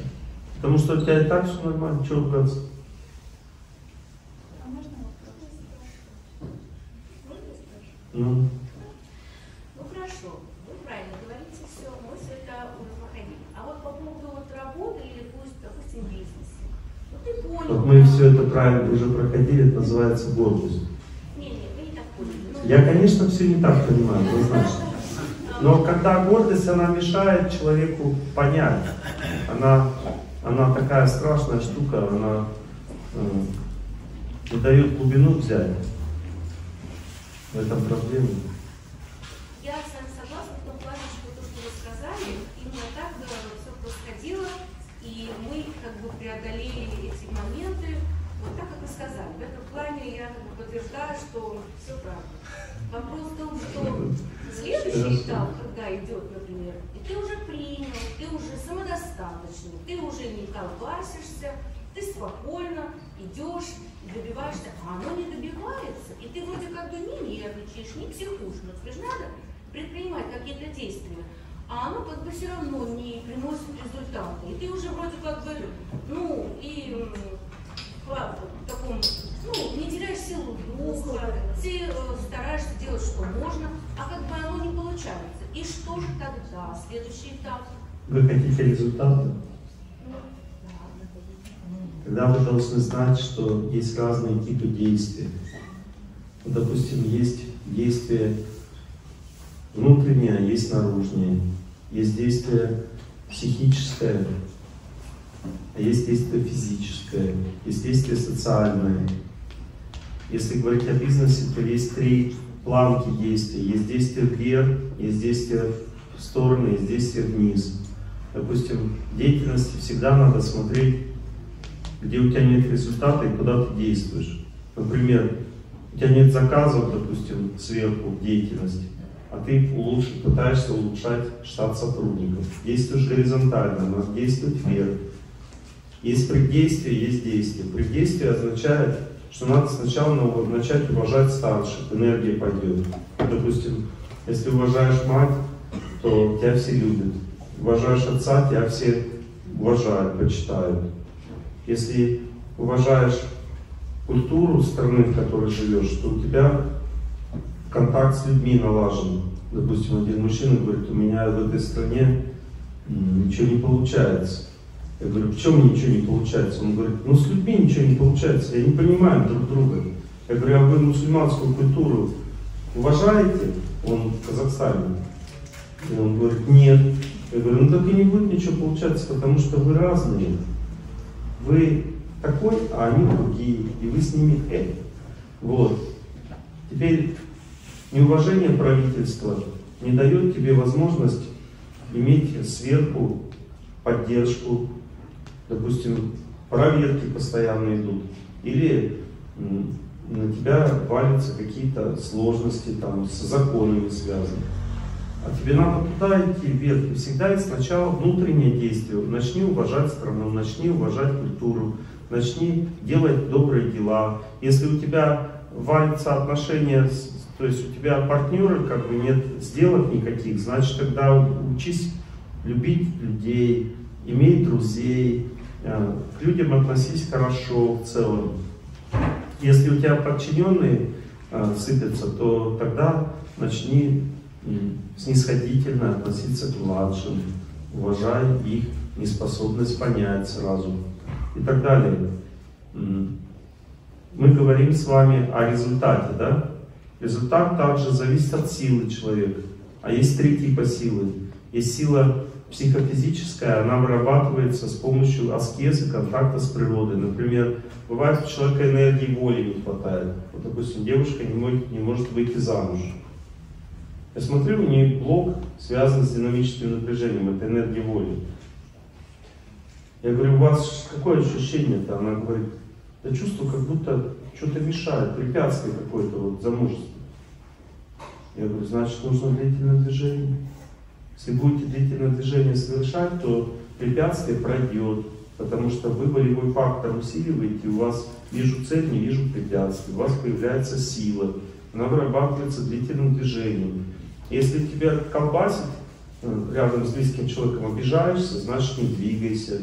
Потому что у тебя и так все нормально. Чего ругаться? А можно Ну. Ну хорошо, вы правильно говорите, все, мы все это уже проходили. А вот по поводу вот работы или пусть, допустим, бизнеса. Ну ты понял. Вот мы все это правильно уже проходили, это называется гордость. Не, не, вы не так поняли. Ну, Я, конечно, все не так понимаю, однозначно. Но когда гордость, она мешает человеку понять. Она, она такая страшная штука, она э, дает глубину взять. В этом проблема. Я с вами согласна в том плане, что то, что вы сказали, именно так все происходило, и мы как бы преодолели эти моменты, вот так, как вы сказали. В этом плане я как бы подтверждаю, что все правда. Вопрос в том, что следующий этап, когда идет, ты уже принял, ты уже самодостаточный, ты уже не колбасишься, ты спокойно идешь и добиваешься, а оно не добивается, и ты вроде как бы не нервничаешь, не психуешь, но тебе же надо предпринимать какие-то действия. а оно как бы все равно не приносит результаты. И ты уже вроде как бы, ну, и в таком, ну, не теряешь силу духа, ты э, стараешься делать, что можно, а как бы оно не получается. И что же тогда? Следующий этап. Вы хотите результаты? Да. Тогда вы должны знать, что есть разные типы действий. Вот, допустим, есть действие внутреннее, а есть наружнее. Есть действие психическое, а есть действие физическое, есть действие социальное. Если говорить о бизнесе, то есть три планки действий. Есть действие вверх, есть действие в стороны, есть действие вниз. Допустим, в деятельности всегда надо смотреть, где у тебя нет результата и куда ты действуешь. Например, у тебя нет заказов, допустим, сверху в деятельности, а ты улучшить, пытаешься улучшать штат сотрудников. Действуешь горизонтально, надо действовать вверх. Есть преддействие, есть действие. Преддействие означает, что надо сначала ну, начать уважать старших, энергия пойдет. Допустим, если уважаешь мать, то тебя все любят. Уважаешь отца, тебя все уважают, почитают. Если уважаешь культуру страны, в которой живешь, то у тебя контакт с людьми налажен. Допустим, один мужчина говорит, у меня в этой стране ничего не получается. Я говорю, почему ничего не получается? Он говорит, ну с людьми ничего не получается, я не понимаю друг друга. Я говорю, а вы мусульманскую культуру уважаете? Он в Казахстане. И он говорит, нет. Я говорю, ну так и не будет ничего получаться, потому что вы разные. Вы такой, а они другие, и вы с ними э. Вот. Теперь неуважение правительства не дает тебе возможность иметь сверху поддержку, допустим, проверки постоянно идут, или на тебя валятся какие-то сложности там с законами связаны. А тебе надо туда идти вверх. И всегда есть сначала внутреннее действие. Начни уважать страну, начни уважать культуру, начни делать добрые дела. Если у тебя валятся отношения, то есть у тебя партнеры, как бы нет сделок никаких, значит тогда учись любить людей, иметь друзей, к людям относись хорошо в целом. Если у тебя подчиненные э, сыпятся, то тогда начни снисходительно относиться к младшим, уважай их неспособность понять сразу и так далее. Мы говорим с вами о результате, да? Результат также зависит от силы человека. А есть три типа силы. Есть сила психофизическая, она вырабатывается с помощью аскезы, контакта с природой. Например, бывает у человека энергии воли не хватает. Вот, допустим, девушка не может, не может выйти замуж. Я смотрю, у нее блок связан с динамическим напряжением, это энергия воли. Я говорю, у вас какое ощущение-то? Она говорит, я чувствую, как будто что-то мешает, препятствие какое-то вот замужество. Я говорю, значит, нужно длительное движение. Если будете длительное движение совершать, то препятствие пройдет, потому что вы волевой фактор усиливаете, у вас вижу цель, не вижу препятствий, у вас появляется сила, она вырабатывается длительным движением. Если тебя колбасит э, рядом с близким человеком, обижаешься, значит не двигайся.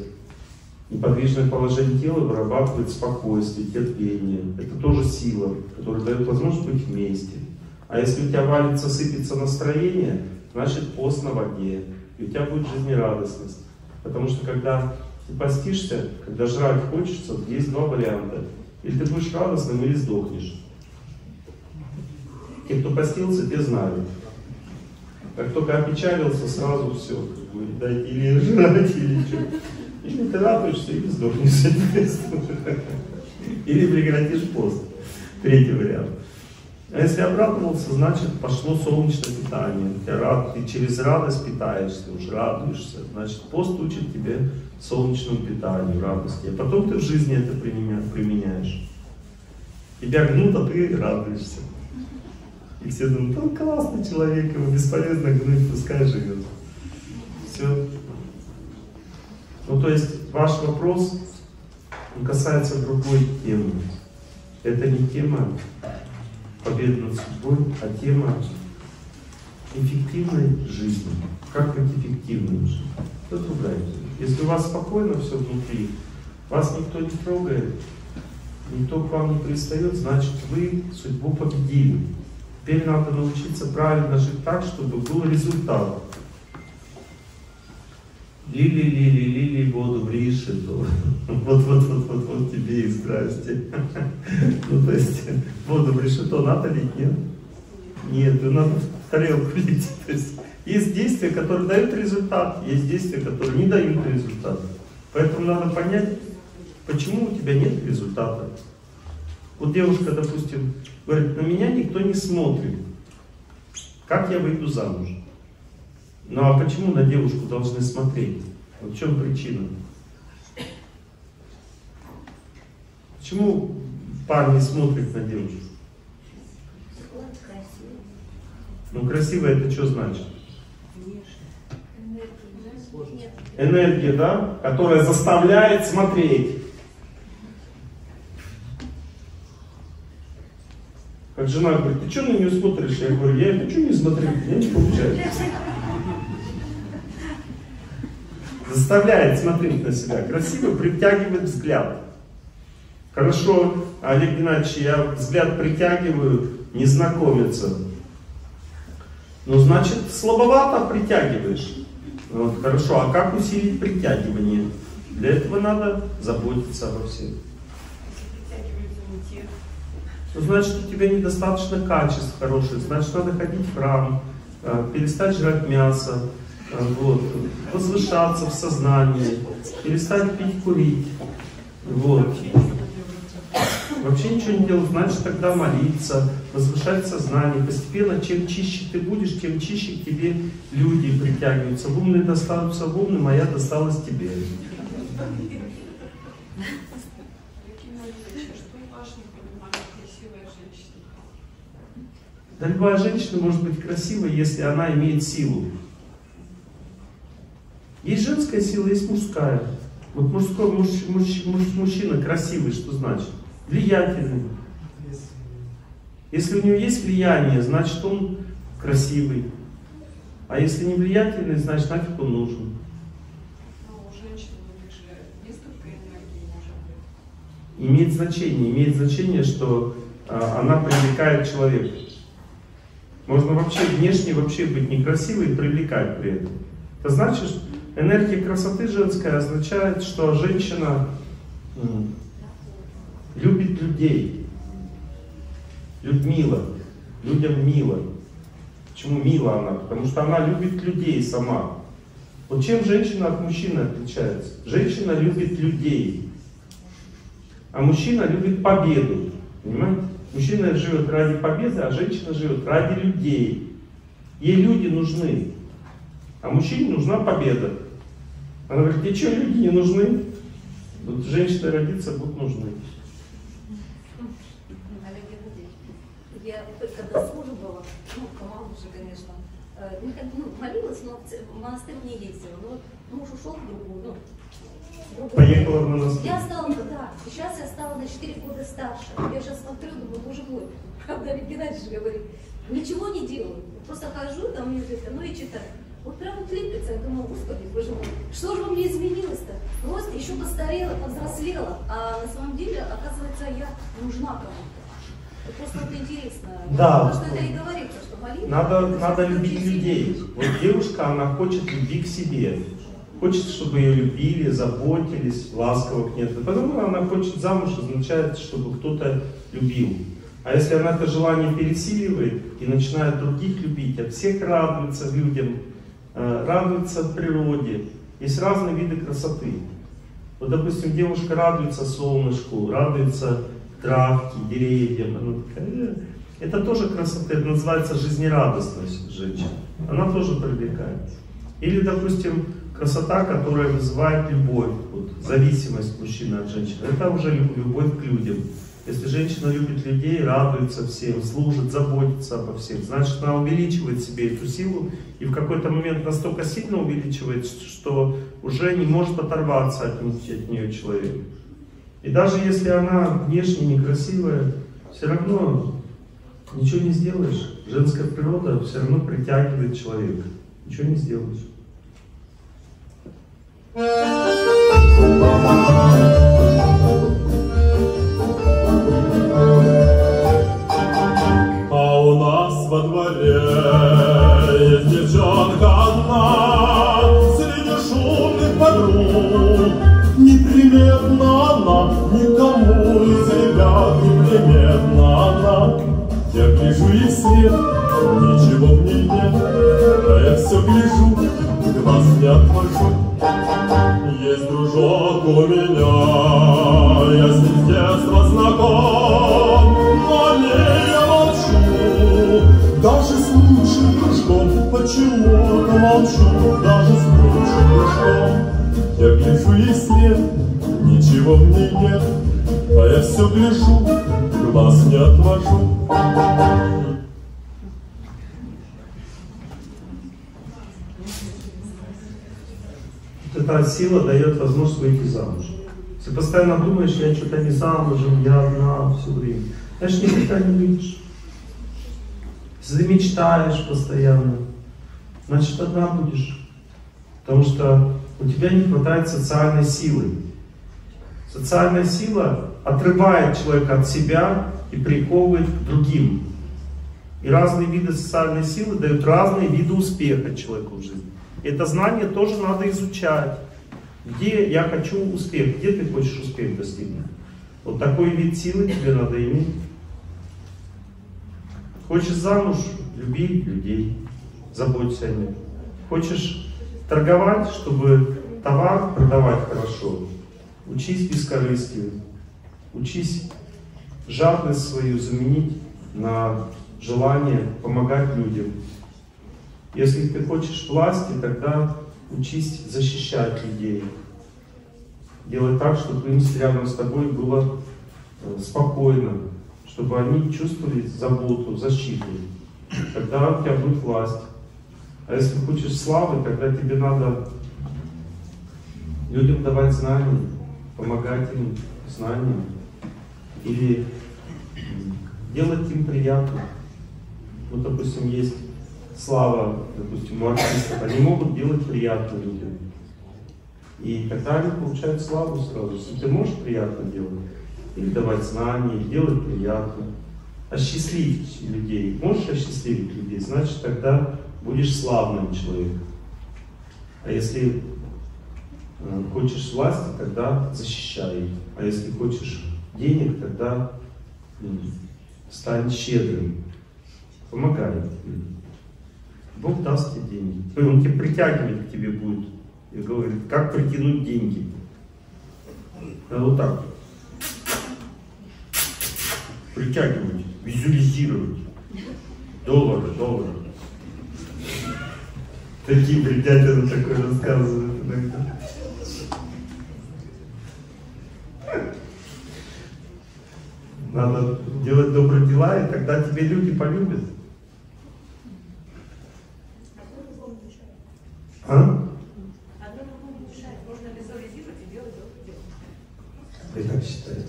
Неподвижное положение тела вырабатывает спокойствие, терпение. Это тоже сила, которая дает возможность быть вместе. А если у тебя валится, сыпется настроение, значит пост на воде, и у тебя будет жизнерадостность. Потому что когда ты постишься, когда жрать хочется, есть два варианта. Или ты будешь радостным, или сдохнешь. Те, кто постился, те знают. Как только опечалился, сразу все. Бы, или жрать, или что. Или ты радуешься, или сдохнешь, соответственно. Или прекратишь пост. Третий вариант. А если обрадовался, значит пошло солнечное питание. Ты, рад, ты через радость питаешься, уже радуешься. Значит, пост учит тебе солнечному питанию, радости. А потом ты в жизни это применяешь. Тебя гнут, а ты радуешься. И все думают, он классный человек, его бесполезно гнуть, пускай живет. Все. Ну, то есть, ваш вопрос касается другой темы. Это не тема победы над судьбой, а тема эффективной жизни. как быть эффективным. Это другая тема. Если у вас спокойно все внутри, вас никто не трогает, никто к вам не пристает, значит вы судьбу победили. Теперь надо научиться правильно жить так, чтобы был результат. Лили, лили, лили воду в решету. Вот, вот, вот, вот, вот тебе и здрасте. Ну, то есть, воду в решето надо лить, нет? Нет, надо в тарелку лить. То есть, есть действия, которые дают результат, есть действия, которые не дают результата. Поэтому надо понять, почему у тебя нет результата. Вот девушка, допустим, говорит, на меня никто не смотрит. Как я выйду замуж? Ну а почему на девушку должны смотреть? Вот в чем причина? Почему парни смотрят на девушку? Ну красиво это что значит? Энергия, да? Которая заставляет смотреть. Как жена говорит, ты что на нее смотришь? Я говорю, я хочу не смотреть, я не получается. Заставляет смотреть на себя. Красиво притягивает взгляд. Хорошо, Олег Геннадьевич, я взгляд притягиваю, не знакомится. Ну, значит, слабовато притягиваешь. Вот, хорошо, а как усилить притягивание? Для этого надо заботиться обо всем. Ну, значит, у тебя недостаточно качеств хороших, значит, надо ходить в храм, э, перестать жрать мясо, вот, возвышаться в сознании, перестать пить, курить. Вот. Вообще ничего не делать, значит тогда молиться, возвышать сознание. Постепенно, чем чище ты будешь, тем чище к тебе люди притягиваются. Умные достанутся в умным, а я досталась тебе. Да любая женщина может быть красивой, если она имеет силу. Есть женская сила, есть мужская. Вот мужской муж, муж, муж, мужчина красивый, что значит? Влиятельный. Если у него есть влияние, значит он красивый. А если не влиятельный, значит нафиг он нужен. Имеет значение, имеет значение, что а, она привлекает человека. Можно вообще внешне вообще быть некрасивой и привлекать при этом. Это значит, что энергия красоты женская означает, что женщина любит людей. Людмила. Людям мило. Почему мило она? Потому что она любит людей сама. Вот чем женщина от мужчины отличается? Женщина любит людей. А мужчина любит победу. Понимаете? Мужчина живет ради победы, а женщина живет ради людей. Ей люди нужны. А мужчине нужна победа. Она говорит, тебе что, люди не нужны? Вот женщина родится, будут нужны. Я когда с мужем была, ну, команда же, конечно, э, ну, молилась, но в монастырь не ездила. Но муж ушел в другую, ну, Поехала в монастырь. Я стала, да, сейчас я стала на 4 года старше. Я сейчас смотрю, думаю, боже мой, правда, Олег Геннадьевич говорит, ничего не делаю, просто хожу там, ну и читаю. Вот прям вот лепится, я думаю, господи, боже мой, что же во мне изменилось-то? Просто еще постарела, повзрослела, а на самом деле, оказывается, я нужна кому-то. Это просто вот интересно. Да. Потому что это и говорится, что молитва... Надо, надо любить людей. Вот девушка, она хочет любви к себе. Хочет, чтобы ее любили, заботились, ласково к ней. Потому она хочет замуж, означает, чтобы кто-то любил. А если она это желание пересиливает и начинает других любить, от всех радуется людям, э, радуется природе. Есть разные виды красоты. Вот, допустим, девушка радуется солнышку, радуется травке, деревьям. Она такая, «Э». это тоже красота, это называется жизнерадостность женщины. Она тоже привлекает. Или, допустим, красота, которая вызывает любовь, вот, зависимость мужчины от женщины. Это уже любовь к людям. Если женщина любит людей, радуется всем, служит, заботится обо всех, значит она увеличивает себе эту силу и в какой-то момент настолько сильно увеличивает, что уже не может оторваться от, нее человек. И даже если она внешне некрасивая, все равно ничего не сделаешь. Женская природа все равно притягивает человека. Ничего не сделаешь. Все гляжу, глаз не отвожу есть дружок у меня, я с ним с детства знаком, но не я молчу, даже с лучшим дружком, почему-то молчу, даже с лучшим дружком. Я гляжу ей след, ничего в ней нет, а я все гляжу, глаз не отвожу. Эта сила дает возможность выйти замуж. Если постоянно думаешь, я что-то не замужем, я одна все время, значит никогда не выйдешь. Если ты мечтаешь постоянно, значит одна будешь. Потому что у тебя не хватает социальной силы. Социальная сила отрывает человека от себя и приковывает к другим. И разные виды социальной силы дают разные виды успеха человеку в жизни. Это знание тоже надо изучать. Где я хочу успех, где ты хочешь успех достигнуть. Вот такой вид силы тебе надо иметь. Хочешь замуж, люби людей, заботься о них. Хочешь торговать, чтобы товар продавать хорошо, учись бескорыстию, учись жадность свою заменить на желание помогать людям. Если ты хочешь власти, тогда учись защищать людей. Делать так, чтобы им рядом с тобой было э, спокойно, чтобы они чувствовали заботу, защиту. Тогда у тебя будет власть. А если хочешь славы, тогда тебе надо людям давать знания, помогать им знанием. Или делать им приятно. Вот, допустим, есть слава, допустим, у артистов, они могут делать приятно людям. И тогда они получают славу сразу. Если ты можешь приятно делать, или давать знания, или делать приятно, осчастливить людей. Можешь осчастливить людей, значит тогда будешь славным человеком. А если э, хочешь власти, тогда защищай. А если хочешь денег, тогда стань щедрым. Помогай. Бог даст тебе деньги. Он тебе притягивать к тебе будет. И говорит, как притянуть деньги. Надо вот так. Притягивать, визуализировать. Доллары, доллары. Такие бредятины такое рассказывают иногда. Надо делать добрые дела, и тогда тебе люди полюбят. А? Одно другому не мешает. Можно визуализировать и делать добрые дела. Я так считаю.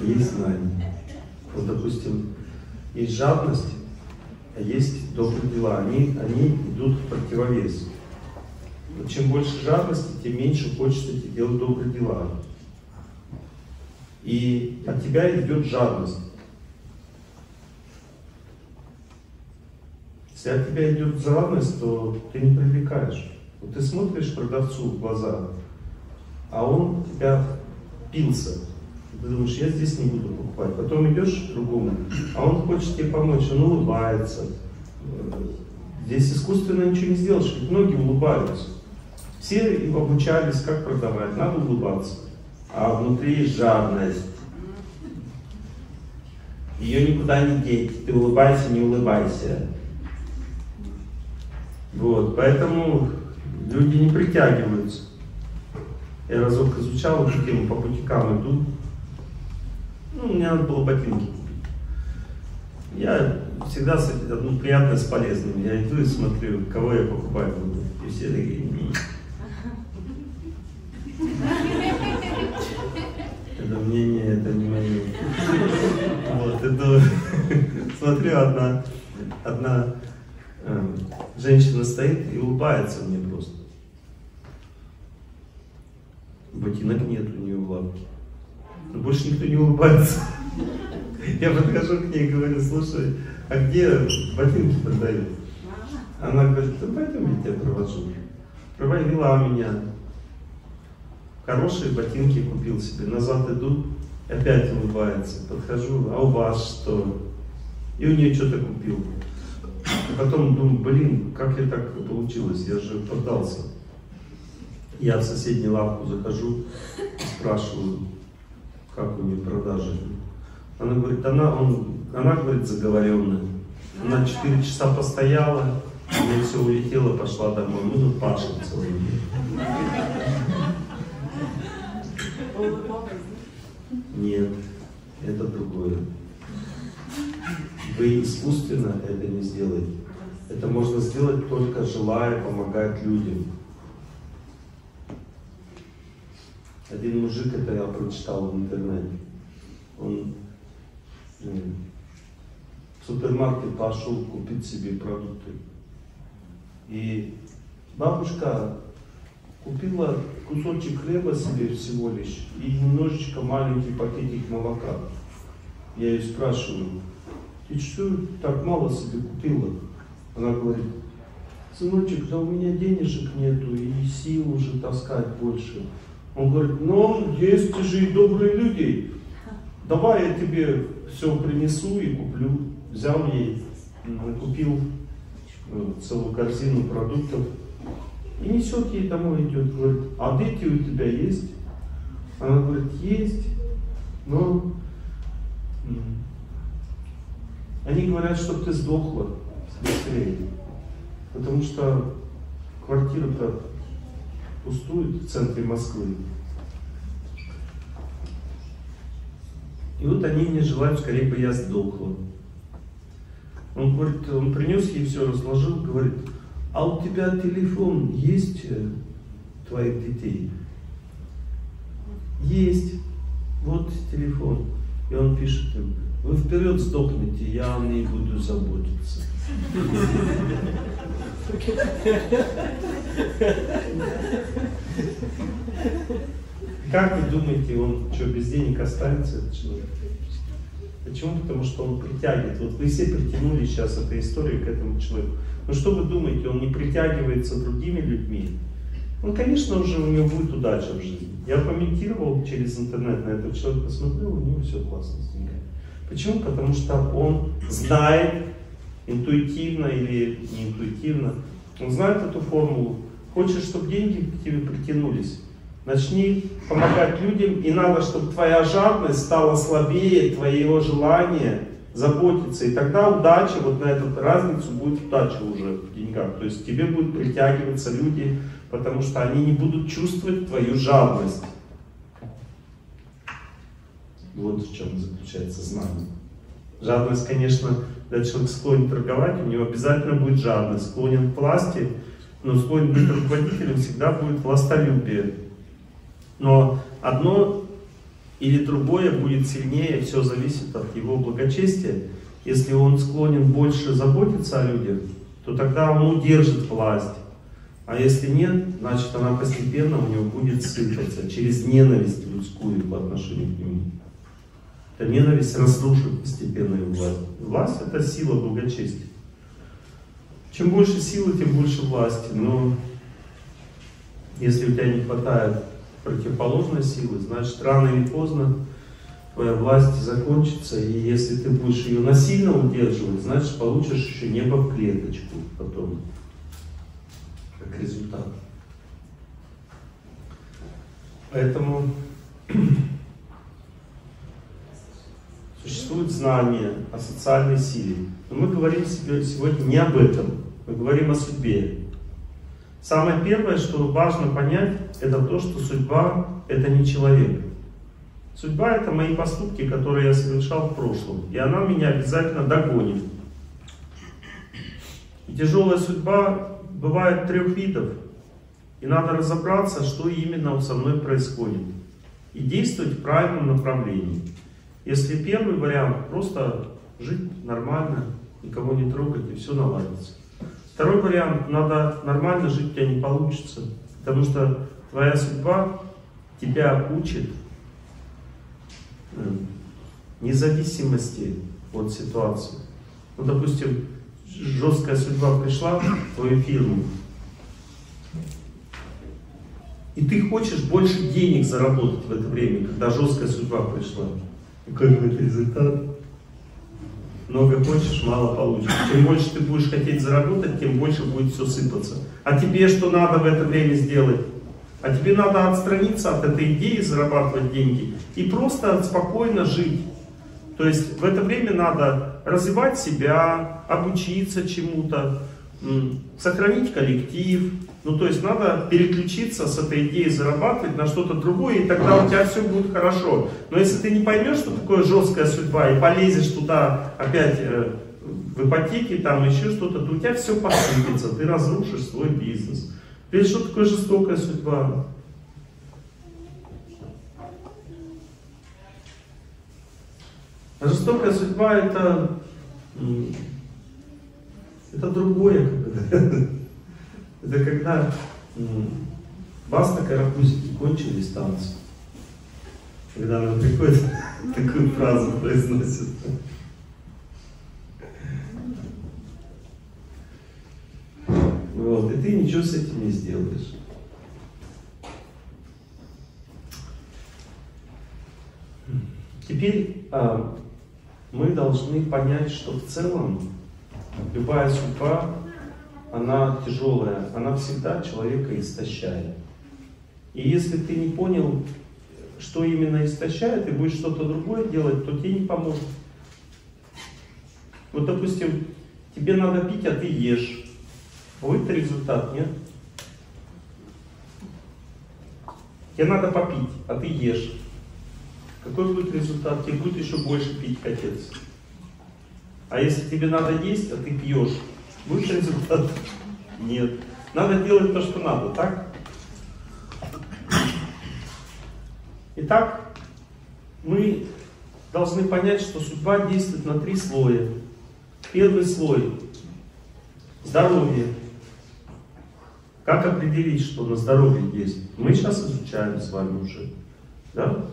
Есть знание. Вот, допустим, есть жадность, а есть добрые дела. Они, они идут в противовес. Вот чем больше жадности, тем меньше хочется делать добрые дела. И от тебя идет жадность. Если от тебя идет жадность, то ты не привлекаешь. Вот ты смотришь продавцу в глаза, а он тебя пился. Ты думаешь, я здесь не буду покупать. Потом идешь к другому, а он хочет тебе помочь, он улыбается. Здесь искусственно ничего не сделаешь, ведь многие улыбаются. Все обучались, как продавать, надо улыбаться. А внутри жадность. Ее никуда не деть. Ты улыбайся, не улыбайся. Вот, поэтому люди не притягиваются. Я разок изучал эту тему, по бутикам иду. Ну, мне надо было ботинки купить. Я всегда одно приятное с полезным. Я иду и смотрю, кого я покупать буду. И все такие. Это мнение, это не мое. Вот, иду, смотрю, одна, одна Женщина стоит и улыбается мне просто. Ботинок нет у нее в лавке. Но больше никто не улыбается. Я подхожу к ней и говорю, слушай, а где ботинки продают? Она говорит, да пойдем я тебя провожу. Проводила меня. Хорошие ботинки купил себе. Назад иду, опять улыбается. Подхожу, а у вас что? И у нее что-то купил. И потом думаю, блин, как я так получилось? Я же поддался. Я в соседнюю лавку захожу, спрашиваю, как у нее продажи. Она говорит, она, он, она говорит, заговоренная. Она 4 часа постояла, и все улетела, пошла домой. Мы тут пашем целый день. Нет, это другое. Вы искусственно это не сделаете. Это можно сделать только желая помогать людям. Один мужик, это я прочитал в интернете, он в супермаркет пошел купить себе продукты. И бабушка купила кусочек хлеба себе всего лишь и немножечко маленький пакетик молока. Я ее спрашиваю, ты что так мало себе купила? Она говорит, сыночек, да у меня денежек нету и сил уже таскать больше. Он говорит, ну, есть же и добрые люди. Давай я тебе все принесу и куплю. Взял ей, купил э, целую корзину продуктов и несет ей домой, идет, говорит, а дети у тебя есть? Она говорит, есть, но они говорят, чтобы ты сдохла быстрее. Потому что квартира-то пустует в центре Москвы. И вот они мне желают, скорее бы я сдохла. Он говорит, он принес ей все, разложил, говорит, а у тебя телефон есть э, твоих детей? Есть. Вот телефон. И он пишет им, вы вперед сдохнете, я о ней буду заботиться. Как вы думаете, он что, без денег останется, этот человек? Почему? Потому что он притягивает. Вот вы все притянули сейчас эту историю к этому человеку. Но что вы думаете, он не притягивается другими людьми? Ну, конечно, уже у него будет удача в жизни. Я комментировал через интернет на этого человека, посмотрел, у него все классно с деньгами. Почему? Потому что он знает интуитивно или не интуитивно, он знает эту формулу. Хочешь, чтобы деньги к тебе притянулись? Начни помогать людям, и надо, чтобы твоя жадность стала слабее твоего желания заботиться. И тогда удача, вот на эту разницу будет удача уже в деньгах. То есть тебе будут притягиваться люди, потому что они не будут чувствовать твою жадность. Вот в чем заключается знание. Жадность, конечно, когда человек склонен торговать, у него обязательно будет жадность. Склонен к власти, но склонен быть руководителем, всегда будет властолюбие. Но одно или другое будет сильнее, все зависит от его благочестия. Если он склонен больше заботиться о людях, то тогда он удержит власть. А если нет, значит она постепенно у него будет сыпаться через ненависть людскую по отношению к нему. Эта ненависть разрушит постепенно его власть. Власть это сила благочестия. Чем больше силы, тем больше власти. Но если у тебя не хватает противоположной силы, значит рано или поздно твоя власть закончится, и если ты будешь ее насильно удерживать, значит получишь еще небо в клеточку потом, как результат. Поэтому знание о социальной силе. Но мы говорим сегодня не об этом, мы говорим о судьбе. Самое первое, что важно понять, это то, что судьба – это не человек. Судьба – это мои поступки, которые я совершал в прошлом, и она меня обязательно догонит. И тяжелая судьба бывает трех видов, и надо разобраться, что именно со мной происходит, и действовать в правильном направлении. Если первый вариант, просто жить нормально, никого не трогать, и все наладится. Второй вариант, надо нормально жить, у тебя не получится. Потому что твоя судьба тебя учит э, независимости от ситуации. Ну, допустим, жесткая судьба пришла в твою фирму, и ты хочешь больше денег заработать в это время, когда жесткая судьба пришла. Какой будет результат? Много хочешь, мало получишь. Чем больше ты будешь хотеть заработать, тем больше будет все сыпаться. А тебе что надо в это время сделать? А тебе надо отстраниться от этой идеи зарабатывать деньги и просто спокойно жить. То есть в это время надо развивать себя, обучиться чему-то, сохранить коллектив. Ну, то есть надо переключиться с этой идеи зарабатывать на что-то другое, и тогда у тебя все будет хорошо. Но если ты не поймешь, что такое жесткая судьба, и полезешь туда опять э, в ипотеке, там еще что-то, то у тебя все посыпется, ты разрушишь свой бизнес. Ведь что такое жестокая судьба? Жестокая судьба это это другое. Это когда баста карапузики кончились танцы. Когда она приходит, такую фразу произносит. Вот, и ты ничего с этим не сделаешь. Теперь а, мы должны понять, что в целом любая судьба, она тяжелая, она всегда человека истощает. И если ты не понял, что именно истощает, и будешь что-то другое делать, то тебе не поможет. Вот, допустим, тебе надо пить, а ты ешь. Будет результат, нет? Тебе надо попить, а ты ешь. Какой будет результат? Тебе будет еще больше пить хотеться. А если тебе надо есть, а ты пьешь, будет результат? Нет. Надо делать то, что надо, так? Итак, мы должны понять, что судьба действует на три слоя. Первый слой – здоровье. Как определить, что на здоровье есть? Мы сейчас изучаем с вами уже. Да?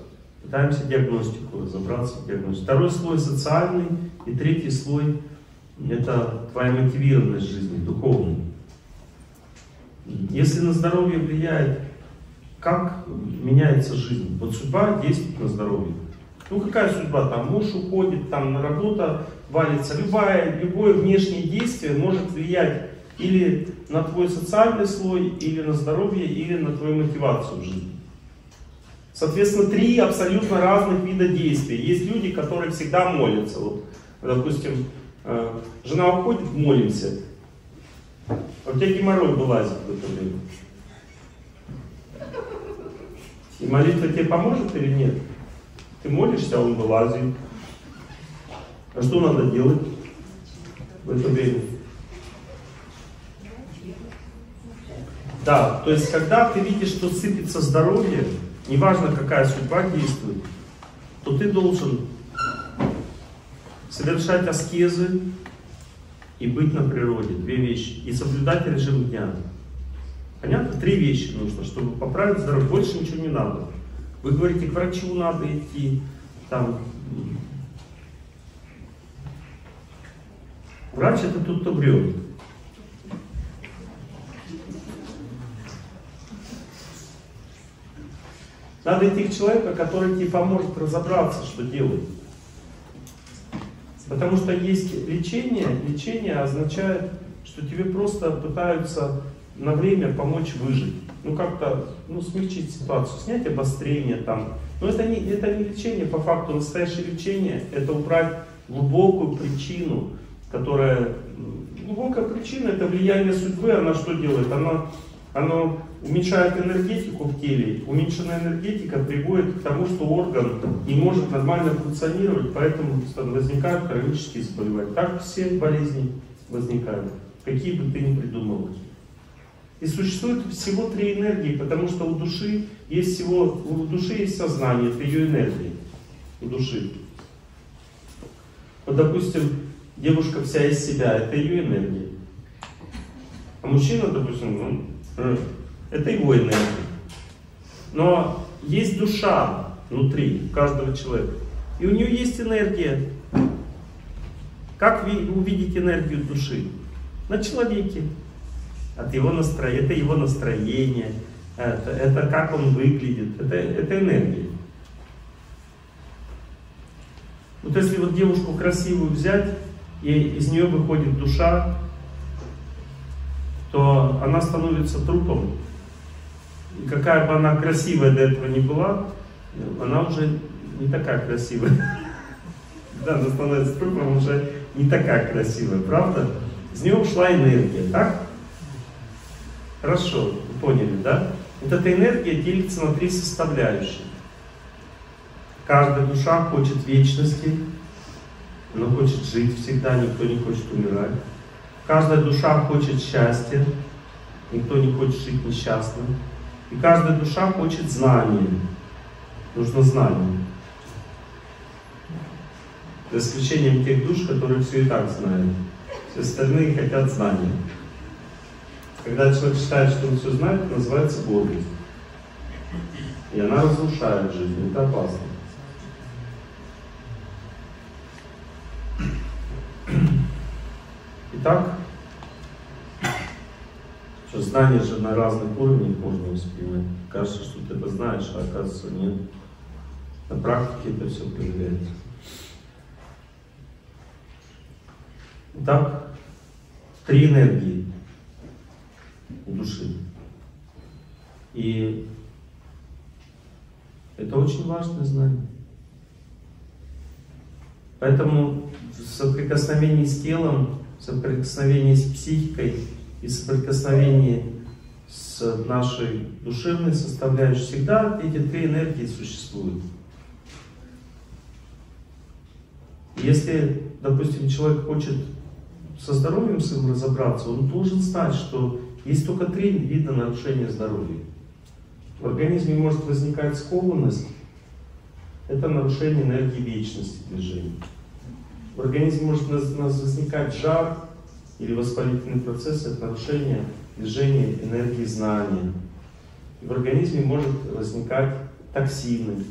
Пытаемся диагностику разобраться в диагностике. Второй слой социальный, и третий слой это твоя мотивированность жизни, духовная. Если на здоровье влияет, как меняется жизнь? Вот судьба действует на здоровье. Ну какая судьба? Там муж уходит, там на работа валится. Любое, любое внешнее действие может влиять или на твой социальный слой, или на здоровье, или на твою мотивацию в жизни. Соответственно, три абсолютно разных вида действий. Есть люди, которые всегда молятся. Вот, допустим, жена уходит, молимся. А у тебя геморрой вылазит в это время. И молитва тебе поможет или нет? Ты молишься, а он вылазит. А что надо делать в это время? Да, то есть когда ты видишь, что сыпется здоровье, неважно какая судьба действует, то ты должен совершать аскезы и быть на природе. Две вещи. И соблюдать режим дня. Понятно? Три вещи нужно, чтобы поправить здоровье. Больше ничего не надо. Вы говорите, к врачу надо идти, там... Врач это тут кто врет. Надо идти к человеку, который тебе поможет разобраться, что делать. Потому что есть лечение. Лечение означает, что тебе просто пытаются на время помочь выжить. Ну, как-то, ну, смягчить ситуацию, снять обострение там. Но это не, это не лечение по факту. Настоящее лечение – это убрать глубокую причину, которая... Глубокая причина – это влияние судьбы. Она что делает? Она оно уменьшает энергетику в теле. Уменьшенная энергетика приводит к тому, что орган не может нормально функционировать, поэтому возникают хронические заболевания. Так все болезни возникают, какие бы ты ни придумал. И существует всего три энергии, потому что у души есть всего, у души есть сознание, это ее энергия, у души. Вот, допустим, девушка вся из себя, это ее энергия. А мужчина, допустим, он, э, это его энергия. Но есть душа внутри каждого человека. И у нее есть энергия. Как вы увидите энергию души? На человеке. От его настроения, это его настроение, это, это как он выглядит, это, это энергия. Вот если вот девушку красивую взять, и из нее выходит душа, то она становится трупом. Какая бы она красивая до этого не была, она уже не такая красивая. Да, она становится трупом уже не такая красивая, правда? Из нее ушла энергия, так? Хорошо, поняли, да? Вот эта энергия делится на три составляющие. Каждая душа хочет вечности, она хочет жить всегда, никто не хочет умирать. Каждая душа хочет счастья, никто не хочет жить несчастным. И каждая душа хочет знания. Нужно знание. За исключением тех душ, которые все и так знают. Все остальные хотят знания. Когда человек считает, что он все знает, это называется гордость. И она разрушает жизнь. Это опасно. Итак, что знание же на разных уровнях можно воспринимать. Кажется, что ты это знаешь, а оказывается нет. На практике это все проявляется. Итак, три энергии у души. И это очень важное знание. Поэтому в соприкосновении с телом, в соприкосновении с психикой и соприкосновении с нашей душевной составляющей всегда эти три энергии существуют. Если, допустим, человек хочет со здоровьем своим разобраться, он должен знать, что есть только три вида нарушения здоровья. В организме может возникать скованность, это нарушение энергии вечности движения. В организме может возникать жар или воспалительный процесс, это нарушение движения энергии знания. И в организме может возникать токсины,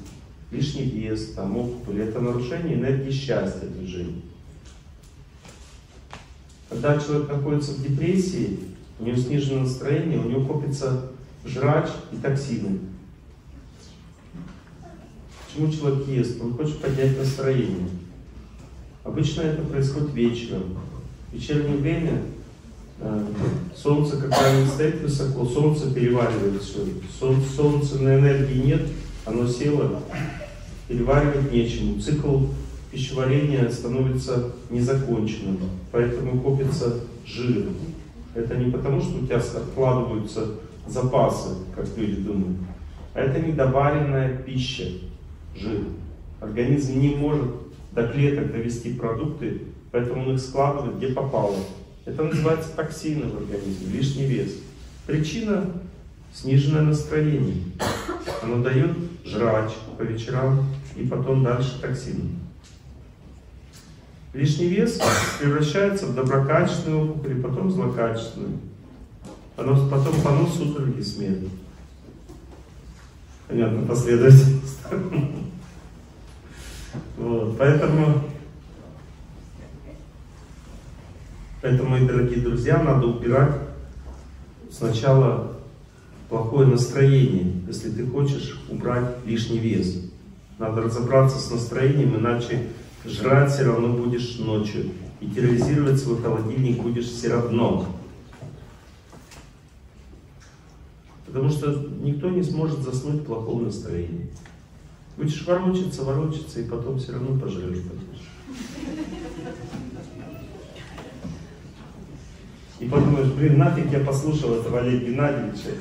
лишний вес, там, опухоль. Это нарушение энергии счастья движения. Когда человек находится в депрессии, у него снижено настроение, у него копится жрач и токсины. Почему человек ест? Он хочет поднять настроение. Обычно это происходит вечером. Вечернее время э, солнце, когда не стоит высоко, солнце переваривает все. Солнце, солнечной энергии нет, оно село, переваривать нечему. Цикл пищеварения становится незаконченным, поэтому копится жир. Это не потому, что у тебя откладываются запасы, как люди думают, а это недоваренная пища, жир. Организм не может до клеток довести продукты, поэтому он их складывает где попало. Это называется токсины в организме, лишний вес. Причина – сниженное настроение. Оно дает жрать по вечерам и потом дальше токсины. Лишний вес превращается в доброкачественную опухоль, потом в злокачественную. Оно потом понос, судороги, смерть. Понятно, последовательность. Вот, поэтому, поэтому, мои дорогие друзья, надо убирать сначала плохое настроение, если ты хочешь убрать лишний вес. Надо разобраться с настроением, иначе жрать все равно будешь ночью. И терроризировать свой холодильник будешь все равно. Потому что никто не сможет заснуть в плохом настроении. Будешь ворочаться, ворочаться, и потом все равно пожрешь. И подумаешь, блин, нафиг я послушал этого Олега Геннадьевича.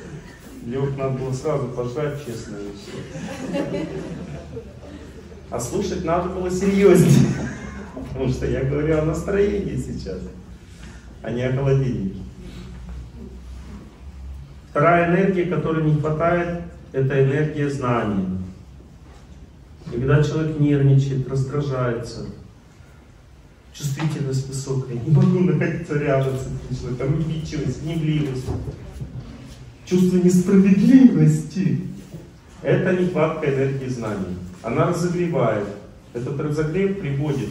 Лег надо было сразу пожрать, честно, и все. А слушать надо было серьезнее. Потому что я говорю о настроении сейчас, а не о холодильнике. Вторая энергия, которой не хватает, это энергия знания. И когда человек нервничает, раздражается, чувствительность высокая, не могу находиться рядом с этим человеком, обидчивость, гневливость, чувство несправедливости. Это нехватка энергии знаний. Она разогревает. Этот разогрев приводит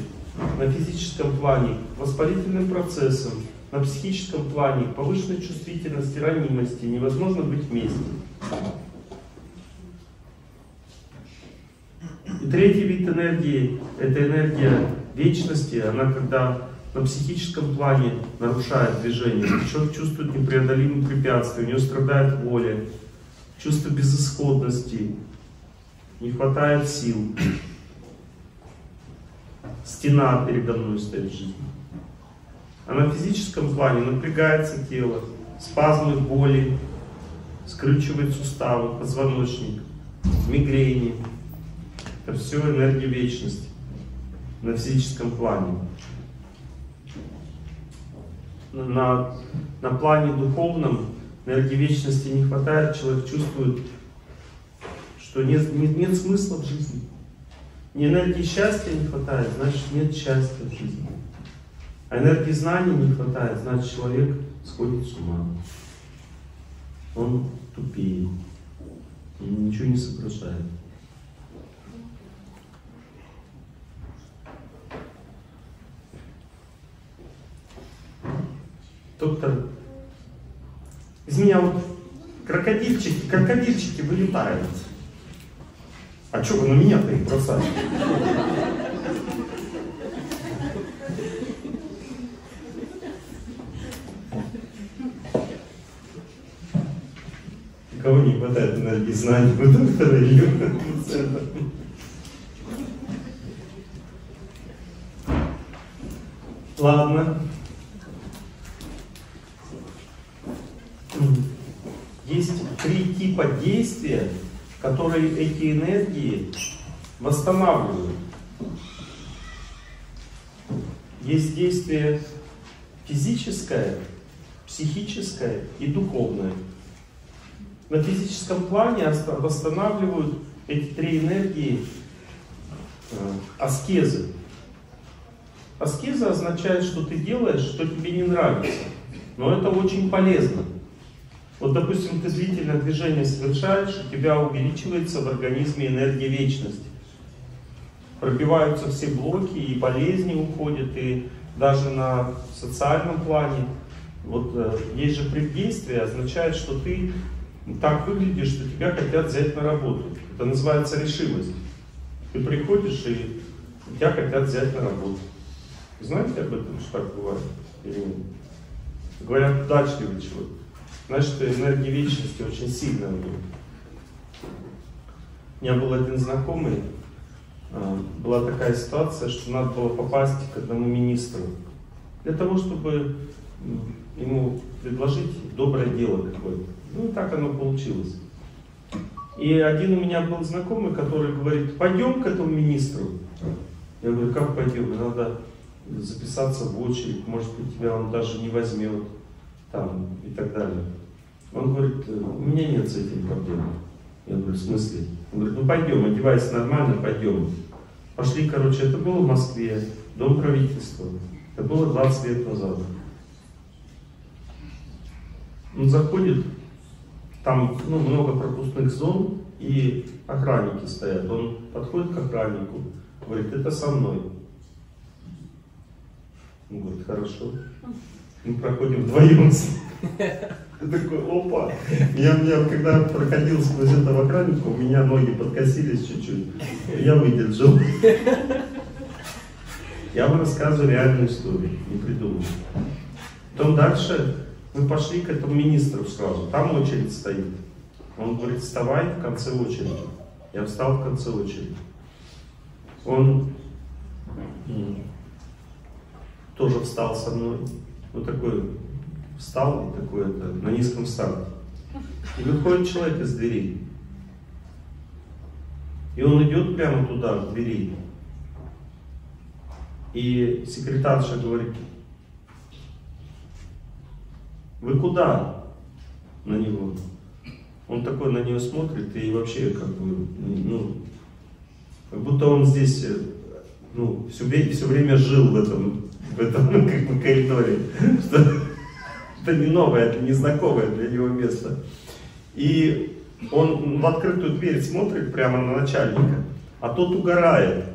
на физическом плане к воспалительным процессам, на психическом плане к повышенной чувствительности, ранимости, невозможно быть вместе. И третий вид энергии – это энергия вечности. Она когда на психическом плане нарушает движение, человек чувствует непреодолимые препятствия, у него страдает воля, чувство безысходности, не хватает сил. Стена передо мной стоит жизни. А на физическом плане напрягается тело, спазмы боли, скрючивает суставы, позвоночник, мигрени. Это все энергия вечности на физическом плане. На, на плане духовном энергии вечности не хватает, человек чувствует, что нет, нет, нет смысла в жизни. Не энергии счастья не хватает, значит нет счастья в жизни. А энергии знаний не хватает, значит человек сходит с ума. Он тупеет. Он ничего не соображает. Доктор, из меня вот крокодильчики, крокодильчики вылетают. А что вы на меня-то их бросаете? Кого не хватает энергии знаний у доктора пациента? Ладно. Есть три типа действия, которые эти энергии восстанавливают. Есть действие физическое, психическое и духовное. На физическом плане восстанавливают эти три энергии э, аскезы. Аскеза означает, что ты делаешь, что тебе не нравится. Но это очень полезно. Вот, допустим, ты длительное движение совершаешь, у тебя увеличивается в организме энергия вечности. Пробиваются все блоки, и болезни уходят, и даже на социальном плане. Вот э, есть же преддействие, означает, что ты так выглядишь, что тебя хотят взять на работу. Это называется решимость. Ты приходишь, и тебя хотят взять на работу. Знаете об этом, что так бывает? Или нет? Говорят, удачливый человек. Значит, энергия вечности очень сильная у него. У меня был один знакомый, а, была такая ситуация, что надо было попасть к одному министру. Для того, чтобы ему предложить доброе дело какое-то. Ну и так оно получилось. И один у меня был знакомый, который говорит, пойдем к этому министру. Я говорю, как пойдем? Надо записаться в очередь, может быть, тебя он даже не возьмет, там, и так далее. Он говорит, у меня нет с этим проблем. Я говорю, в смысле? Он говорит, ну пойдем, одевайся нормально, пойдем. Пошли, короче, это было в Москве, дом правительства. Это было 20 лет назад. Он заходит, там ну, много пропускных зон, и охранники стоят. Он подходит к охраннику, говорит, это со мной. Он говорит, хорошо. Мы проходим вдвоем с Ты такой, опа. Я, я когда проходил сквозь этого охранника, у меня ноги подкосились чуть-чуть. Я выдержал. Я вам рассказываю реальную историю, не придумал. Потом дальше мы пошли к этому министру сразу. Там очередь стоит. Он говорит, вставай в конце очереди. Я встал в конце очереди. Он тоже встал со мной. Вот такой встал и такой это, на низком старте. И выходит человек из двери. И он идет прямо туда, в двери. И секретарша говорит, вы куда? На него. Он такой на нее смотрит и вообще как бы, ну, как будто он здесь ну, все, все время жил в этом в этом как бы, коридоре, что это не новое, это незнакомое для него место. И он в открытую дверь смотрит прямо на начальника, а тот угорает.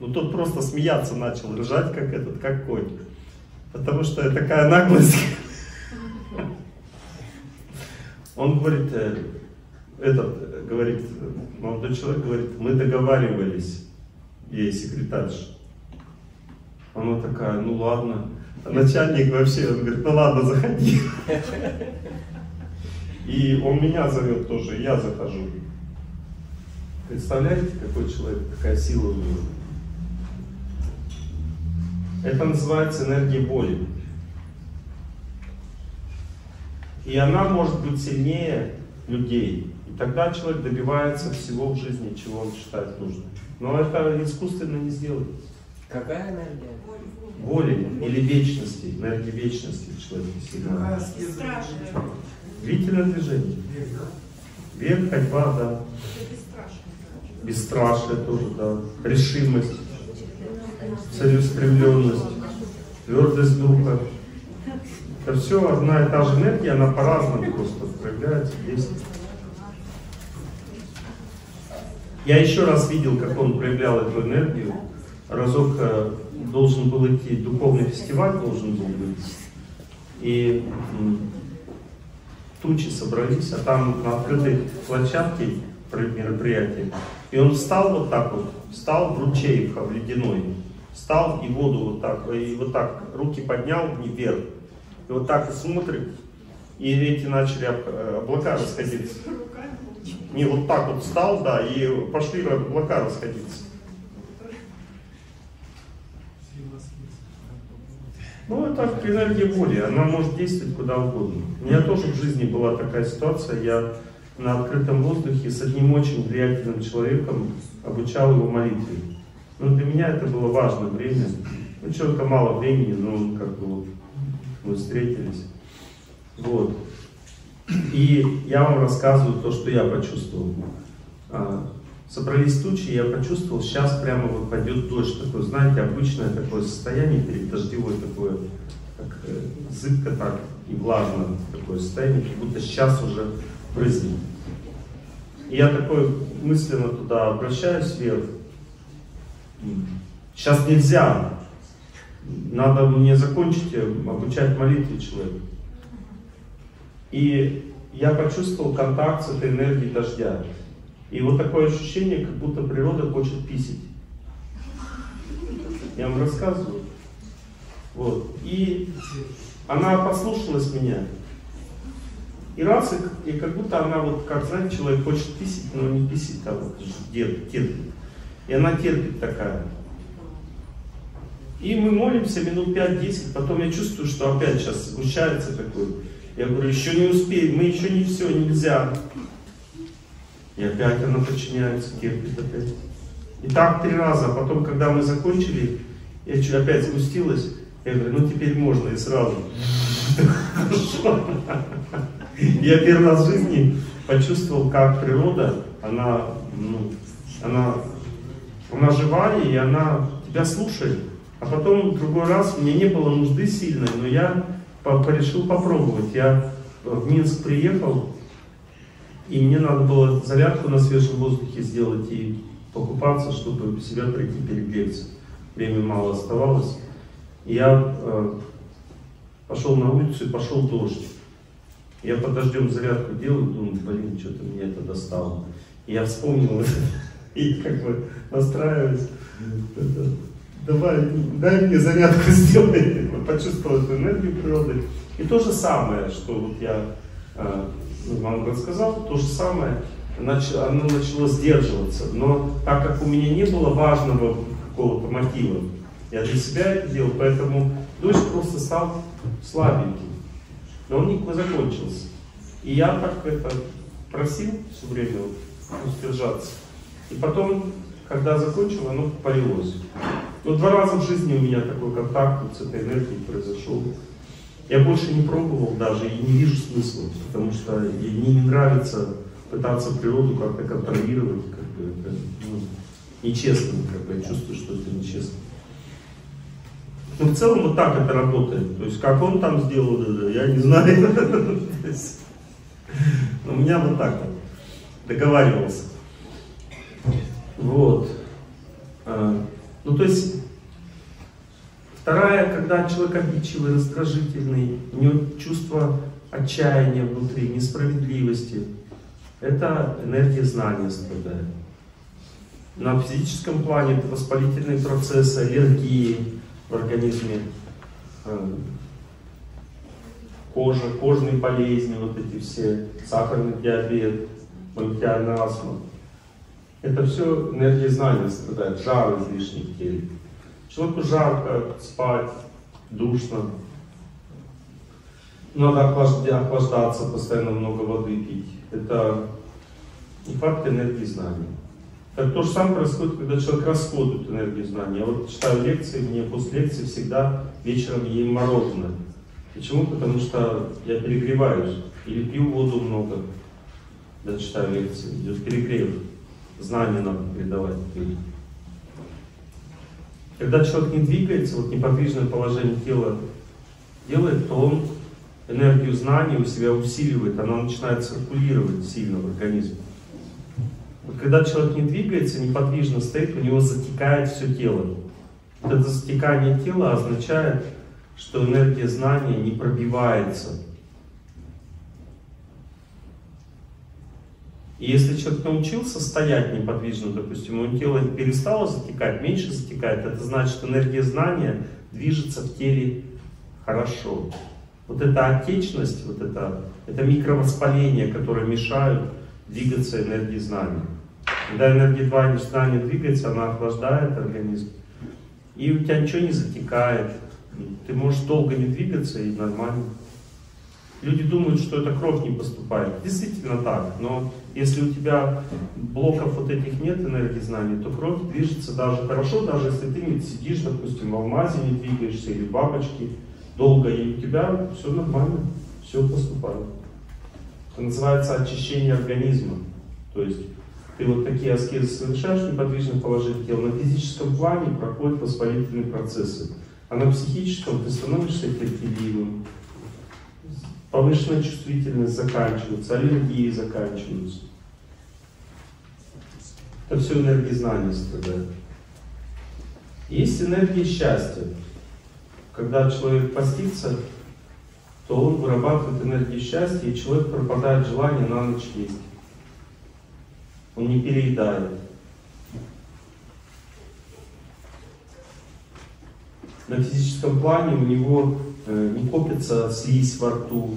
Ну тот просто смеяться начал, ржать как этот, как конь. Потому что такая наглость. Он говорит, э, этот, говорит, молодой человек говорит, мы договаривались, ей секретарша. Она такая, ну ладно. А начальник вообще, он говорит, ну ладно, заходи. И он меня зовет тоже, я захожу. Представляете, какой человек, какая сила у него? Это называется энергия боли. И она может быть сильнее людей. И тогда человек добивается всего в жизни, чего он считает нужным. Но это искусственно не сделать. Какая энергия? Воли или вечности, энергия вечности в человеке сильна. Длительное движение. Вверх, ходьба, да. Бесстрашие тоже, да. Решимость, целеустремленность, твердость духа. Это все одна и та же энергия, она по-разному просто проявляется, действует. Я еще раз видел, как он проявлял эту энергию. Разок э, должен был идти, духовный фестиваль должен был быть. И тучи собрались, а там на открытой площадке мероприятие. И он встал вот так вот, встал в ручей в ледяной, встал и воду вот так, и вот так руки поднял вверх. И вот так и смотрит, и эти начали э, облака расходиться. Не, вот так вот встал, да, и пошли облака расходиться. Ну, это энергия воли, она может действовать куда угодно. У меня тоже в жизни была такая ситуация, я на открытом воздухе с одним очень влиятельным человеком обучал его молитве. Ну, для меня это было важное время. Ну, человека мало времени, но как бы вот мы встретились. Вот. И я вам рассказываю то, что я почувствовал. Собрались тучи, я почувствовал, сейчас прямо вот пойдет дождь. Такое, знаете, обычное такое состояние перед дождевой, такое, как э, зыбко так и влажно такое состояние, как будто сейчас уже брызнет. И я такой мысленно туда обращаюсь вверх. Сейчас нельзя. Надо мне закончить э, обучать молитве человека. И я почувствовал контакт с этой энергией дождя. И вот такое ощущение, как будто природа хочет писать. Я вам рассказываю. Вот. И она послушалась меня. И раз, и, и как будто она вот, как знаете, человек хочет писать, но не писать, а вот терпит, терпит. И она терпит такая. И мы молимся минут 5-10, потом я чувствую, что опять сейчас сгущается такой я говорю, еще не успеем, мы еще не все, нельзя. И опять она подчиняется, терпит опять. И так три раза, а потом, когда мы закончили, я чуть опять спустилась, я говорю, ну теперь можно и сразу. Хорошо. Я первый раз в жизни почувствовал, как природа, она, ну, она, она живая, и она тебя слушает. А потом в другой раз мне не было нужды сильной, но я решил попробовать. Я в Минск приехал, и мне надо было зарядку на свежем воздухе сделать и покупаться, чтобы себя прийти перегреться. Времени мало оставалось. Я э, пошел на улицу и пошел дождь. Я под дождем зарядку делаю, думаю, блин, что-то меня это достало. И я вспомнил и как бы настраиваюсь давай, дай мне зарядку сделай, почувствовал эту энергию природы. И то же самое, что вот я вам рассказал, то же самое, оно начало сдерживаться. Но так как у меня не было важного какого-то мотива, я для себя это делал, поэтому дождь просто стал слабеньким. Но он не закончился. И я так это просил все время вот, сдержаться. И потом, когда закончил, оно полилось. Но два раза в жизни у меня такой контакт вот с этой энергией произошел. Я больше не пробовал даже и не вижу смысла, потому что мне не нравится пытаться природу как-то контролировать, как бы это ну, нечестно, как бы я чувствую, что это нечестно. Ну, в целом вот так это работает. То есть, как он там сделал, я не знаю. У меня вот так вот договаривался. Вот. А, Ну, то есть, вторая, когда человек обидчивый, раздражительный, у него чувство отчаяния внутри, несправедливости, это энергия знания страдает. На физическом плане это воспалительные процессы, аллергии в организме, э, кожа, кожные болезни, вот эти все, сахарный диабет, бронхиальная астма. Это все энергия знания страдает, жар излишний в теле. Человеку жарко спать, душно. Надо охлаждаться, постоянно много воды пить. Это не факт энергии знания. Так то же самое происходит, когда человек расходует энергию знания. Я вот читаю лекции, мне после лекции всегда вечером ем мороженое. Почему? Потому что я перегреваюсь. Или пью воду много, когда читаю лекции. Идет перегрев. Знания надо передавать. Когда человек не двигается, вот неподвижное положение тела делает, то он энергию знаний у себя усиливает, она начинает циркулировать сильно в организме. Вот когда человек не двигается, неподвижно стоит, у него затекает все тело. Вот это затекание тела означает, что энергия знания не пробивается. И если человек научился стоять неподвижно, допустим, его тело перестало затекать, меньше затекает, это значит, энергия знания движется в теле хорошо. Вот эта отечность, вот это, это микровоспаление, которое мешают двигаться энергии знания. Когда энергия знания двигается, она охлаждает организм. И у тебя ничего не затекает. Ты можешь долго не двигаться и нормально. Люди думают, что это кровь не поступает. Действительно так. Но если у тебя блоков вот этих нет энергии знаний, то кровь движется даже хорошо, даже если ты не сидишь, допустим, в алмазе не двигаешься или в бабочке долго, и у тебя все нормально, все поступает. Это называется очищение организма. То есть ты вот такие аскезы совершаешь в неподвижном положении тела, на физическом плане проходят воспалительные процессы. А на психическом ты становишься терпеливым, повышенная чувствительность заканчивается, аллергии заканчиваются. Это все энергия знания страдает. Есть энергия счастья. Когда человек постится, то он вырабатывает энергию счастья, и человек пропадает желание на ночь есть он не переедает. На физическом плане у него не копится слизь во рту,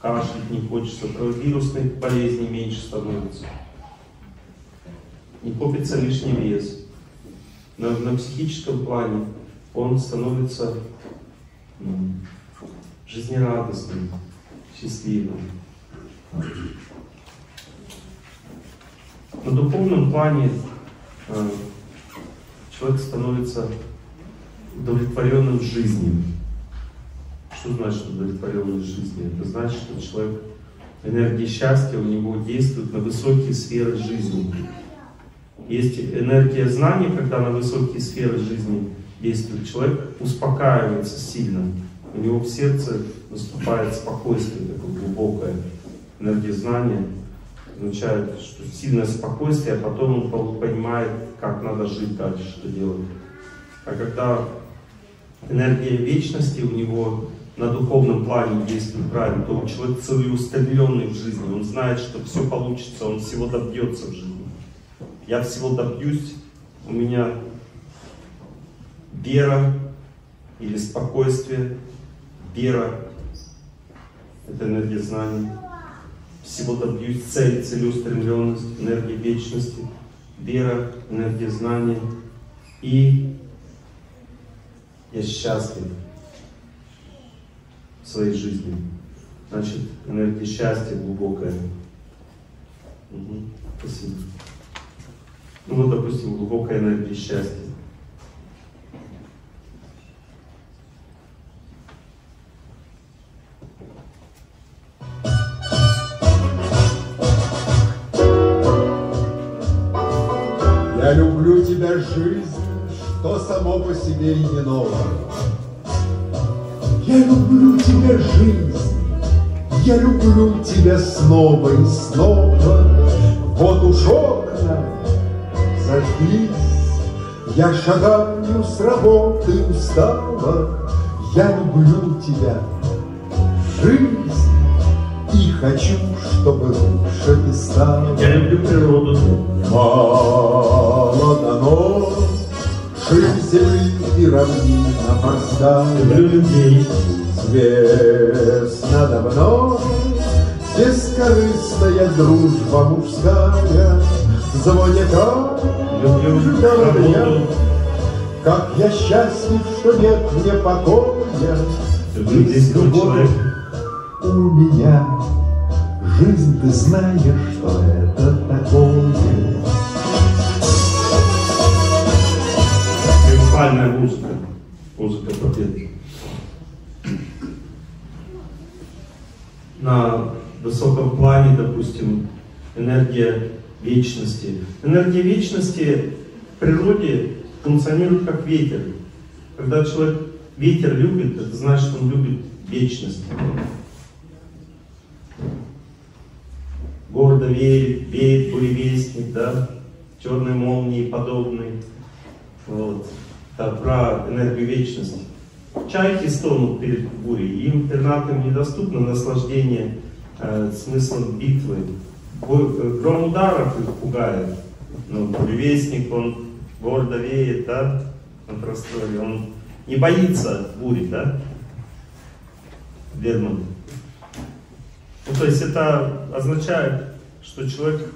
кашлять не хочется, вирусных болезней меньше становится. Не копится лишний вес. На, на психическом плане он становится ну, жизнерадостным, счастливым. На духовном плане э, человек становится удовлетворенным жизнью. Что значит удовлетворенным жизнью? Это значит, что человек, энергия счастья у него действует на высокие сферы жизни. Есть энергия знаний, когда на высокие сферы жизни действует человек, успокаивается сильно. У него в сердце наступает спокойствие такое глубокое. Энергия знания означает, что сильное спокойствие, а потом он понимает, как надо жить дальше, что делать. А когда энергия вечности у него на духовном плане действует правильно, то человек целеустремленный в жизни, он знает, что все получится, он всего добьется в жизни. Я всего добьюсь, у меня вера или спокойствие, вера, это энергия знаний всего добьюсь, цель, целеустремленность, энергия вечности, вера, энергия знания. И я счастлив в своей жизни. Значит, энергия счастья глубокая. Угу. Спасибо. Ну вот, допустим, глубокая энергия счастья. Я люблю тебя, жизнь, что само по себе и не ново. Я люблю тебя, жизнь, я люблю тебя снова и снова. Вот уж окна зажглись, я шагаю с работы устала. Я люблю тебя, жизнь, и хочу, чтобы лучше ты стала. Я люблю природу. Мало дано, ширь земли и равнина. Люблю людей. Известно давно, бескорыстная дружба мужская Звонит Люблю каждого дня. работу. Как я счастлив, что нет мне покоя, Люблю Есть любовь у меня. Жизнь, ты знаешь, что это Триумфальная музыка. Музыка победы. На высоком плане, допустим, энергия вечности. Энергия вечности в природе функционирует как ветер. Когда человек ветер любит, это значит, он любит вечность. Гордо веет, веет буревестник, да, черной молнии подобный. Вот. Про энергию вечности. Чайки стонут перед бурей, им пернатым недоступно наслаждение э, смыслом битвы. Гром ударов их пугает. Ну, буревестник, он гордо веет, да, на просторе, он не боится бури, да, Верман. Ну, то есть это означает, что человек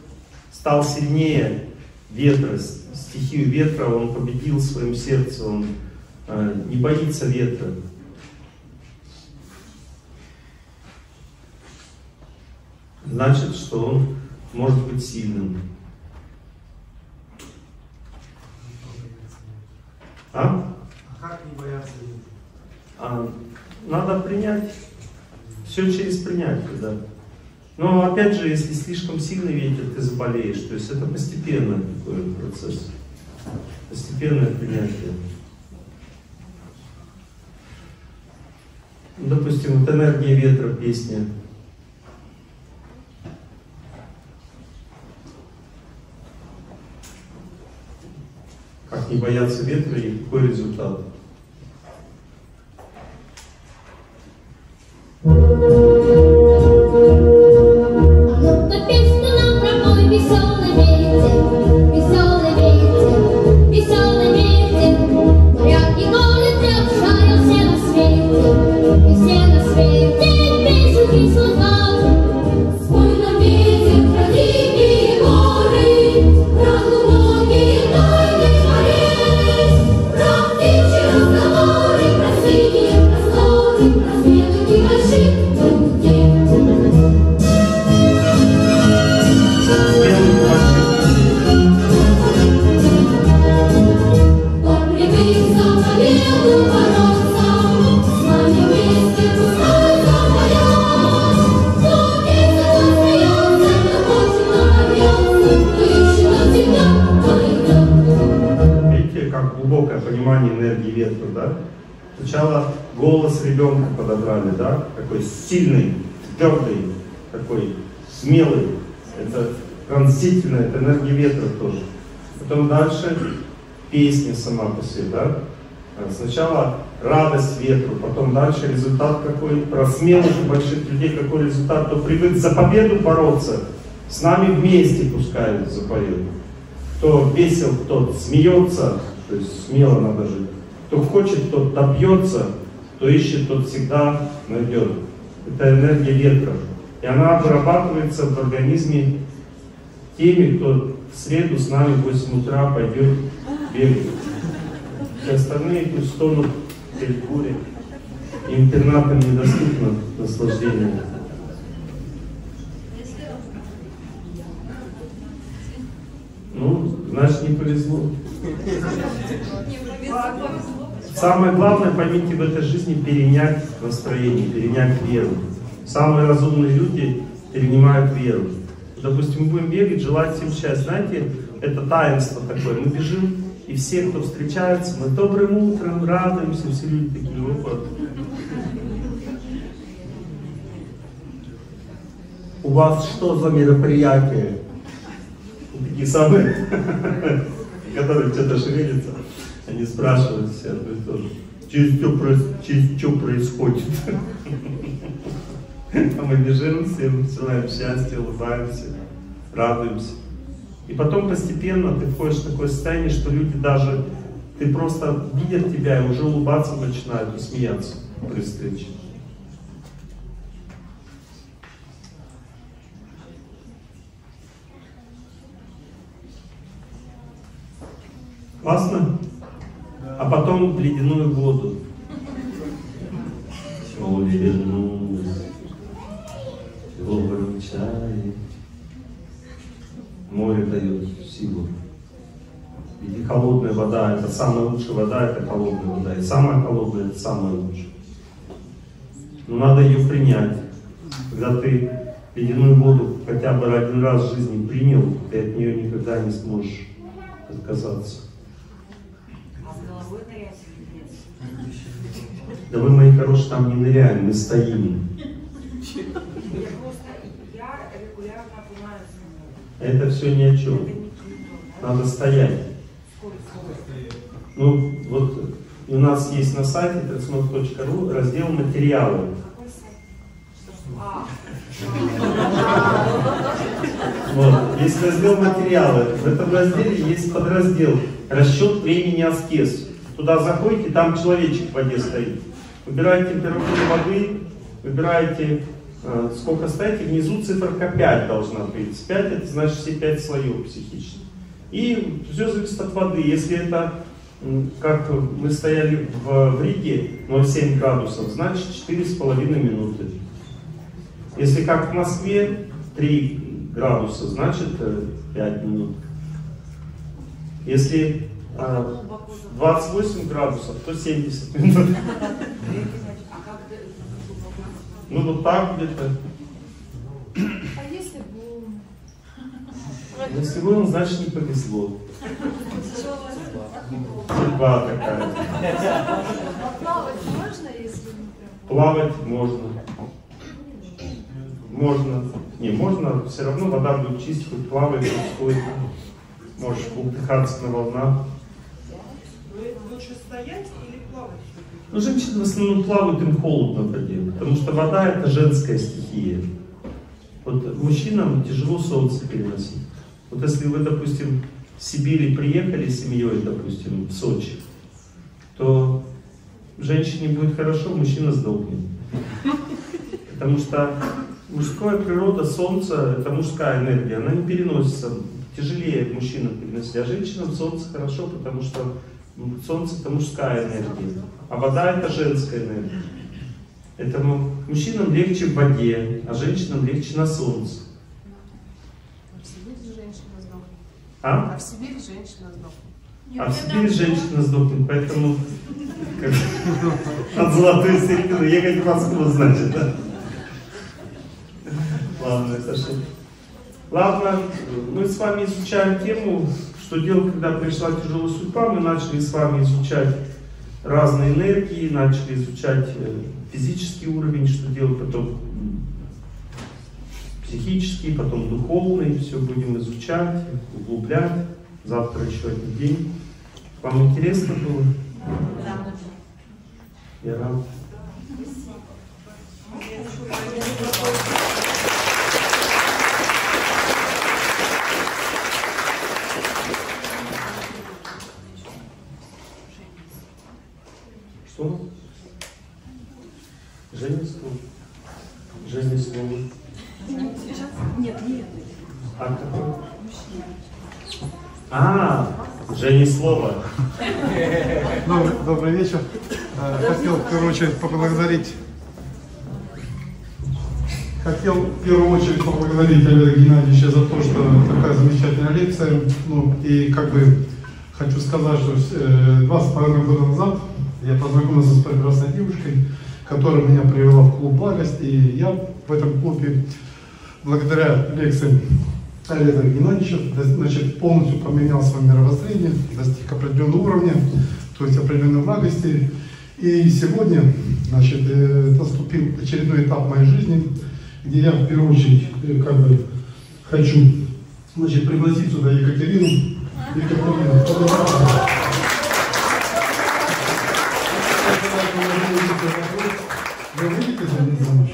стал сильнее ветра, стихию ветра, он победил в своем сердце, он э, не боится ветра. Значит, что он может быть сильным. А? Как не бояться ветра? А, надо принять. Все через принятие, да. Но опять же, если слишком сильный ветер, ты заболеешь. То есть это постепенный такой процесс. Постепенное принятие. Ну, Допустим, вот энергия ветра песня. Как не бояться ветра и какой результат? Ну-ка, твердый, такой смелый. Это пронзительная, это энергия ветра тоже. Потом дальше песня сама по себе, да? А Сначала радость ветру, потом дальше результат какой, про смелых и больших людей какой результат, кто привык за победу бороться, с нами вместе пускай запоют. Кто весел, тот смеется, то есть смело надо жить. Кто хочет, тот добьется, кто ищет, тот всегда найдет. Это энергия ветра. И она вырабатывается в организме теми, кто в среду с нами в 8 утра пойдет бегать. Все остальные пусть стонут перед бурей. Им пернатым недоступно наслаждение. Ну, значит, не повезло. Самое главное, поймите, в этой жизни перенять настроение, перенять веру. Самые разумные люди перенимают веру. Допустим, мы будем бегать, желать всем счастья. Знаете, это таинство такое. Мы бежим, и все, кто встречается, мы добрым утром радуемся, все люди такие, опа. У вас что за мероприятие? Такие самые, которые что-то шевелятся они спрашивают все одно и то. Через что, через что происходит? А мы бежим, всем посылаем счастье, улыбаемся, радуемся. И потом постепенно ты входишь в такое состояние, что люди даже, ты просто видят тебя и уже улыбаться начинают и смеяться при встрече. Классно? А потом в ледяную воду. Ой, вернулась, добрым чае. Море дает силу. И холодная вода, это самая лучшая вода, это холодная вода. И самая холодная, это самая лучшая. Но надо ее принять. Когда ты ледяную воду хотя бы один раз в жизни принял, ты от нее никогда не сможешь отказаться. А с головой нырять или нет? Да вы, мои хорошие, там не ныряем, мы стоим. Это все ни о чем. Надо стоять. Ну, вот у нас есть на сайте трансмов.ру раздел материалы. Вот. Есть раздел материалы. В этом разделе есть подраздел расчет времени аскез. Туда заходите, там человечек в воде стоит. Выбираете температуру воды, выбираете э, сколько стоите, внизу циферка 5 должна быть. 5 это значит все 5 слоев психических. И все зависит от воды. Если это как мы стояли в, в Риге 0,7 градусов, значит 4,5 минуты. Если как в Москве 3 градуса, значит э, 5 минут. Если э, 28 градусов, то 70 минут. а? Ну вот так где-то. А если бы... Если вы, значит не повезло. Судьба такая. Плавать можно, если не. Плавать можно. Можно. Не, можно, все равно вода будет чистить, хоть плавай, хоть стой. Можешь бултыхаться на волнах. Лучше стоять или плавать? Ну, женщины в основном плавают, им холодно в воде, потому что вода это женская стихия. Вот мужчинам тяжело солнце переносить. Вот если вы, допустим, в Сибири приехали с семьей, допустим, в Сочи, то женщине будет хорошо, мужчина сдохнет. Потому что мужская природа, солнце, это мужская энергия, она не переносится, тяжелее мужчинам переносить, а женщинам солнце хорошо, потому что солнце это мужская энергия, а вода это женская энергия. Поэтому мужчинам легче в воде, а женщинам легче на солнце. В Сибири женщина сдохнет. А? А в Сибири женщина сдохнет. А в Сибири женщина сдохнет, поэтому от золотой середины ехать в Москву, значит, да? Ладно, это шутка. Ладно, мы с вами изучаем тему, что делать, когда пришла тяжелая судьба. Мы начали с вами изучать разные энергии, начали изучать э, физический уровень, что делать потом психический, потом духовный. Все будем изучать, углублять. Завтра еще один день. Вам интересно было? Я рад. Что? Женя слово. Нет, нет. А какое? А, Женя слово. Добрый, добрый вечер. Э, Хотел в первую очередь поблагодарить Хотел в первую очередь поблагодарить Олега Геннадьевича за то, что такая замечательная лекция. Ну и как бы хочу сказать, что э, два с половиной года назад я познакомился с прекрасной девушкой, которая меня привела в клуб «Благость», и я в этом клубе, благодаря лекциям Олега Геннадьевича, значит, полностью поменял свое мировоззрение, достиг определенного уровня, то есть определенной благости. И сегодня, значит, э, наступил очередной этап моей жизни, где я в первую очередь э, как бы хочу значит, пригласить сюда Екатерину. А? Екатерина, Вы будете за меня замуж?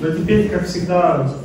Но теперь, как всегда,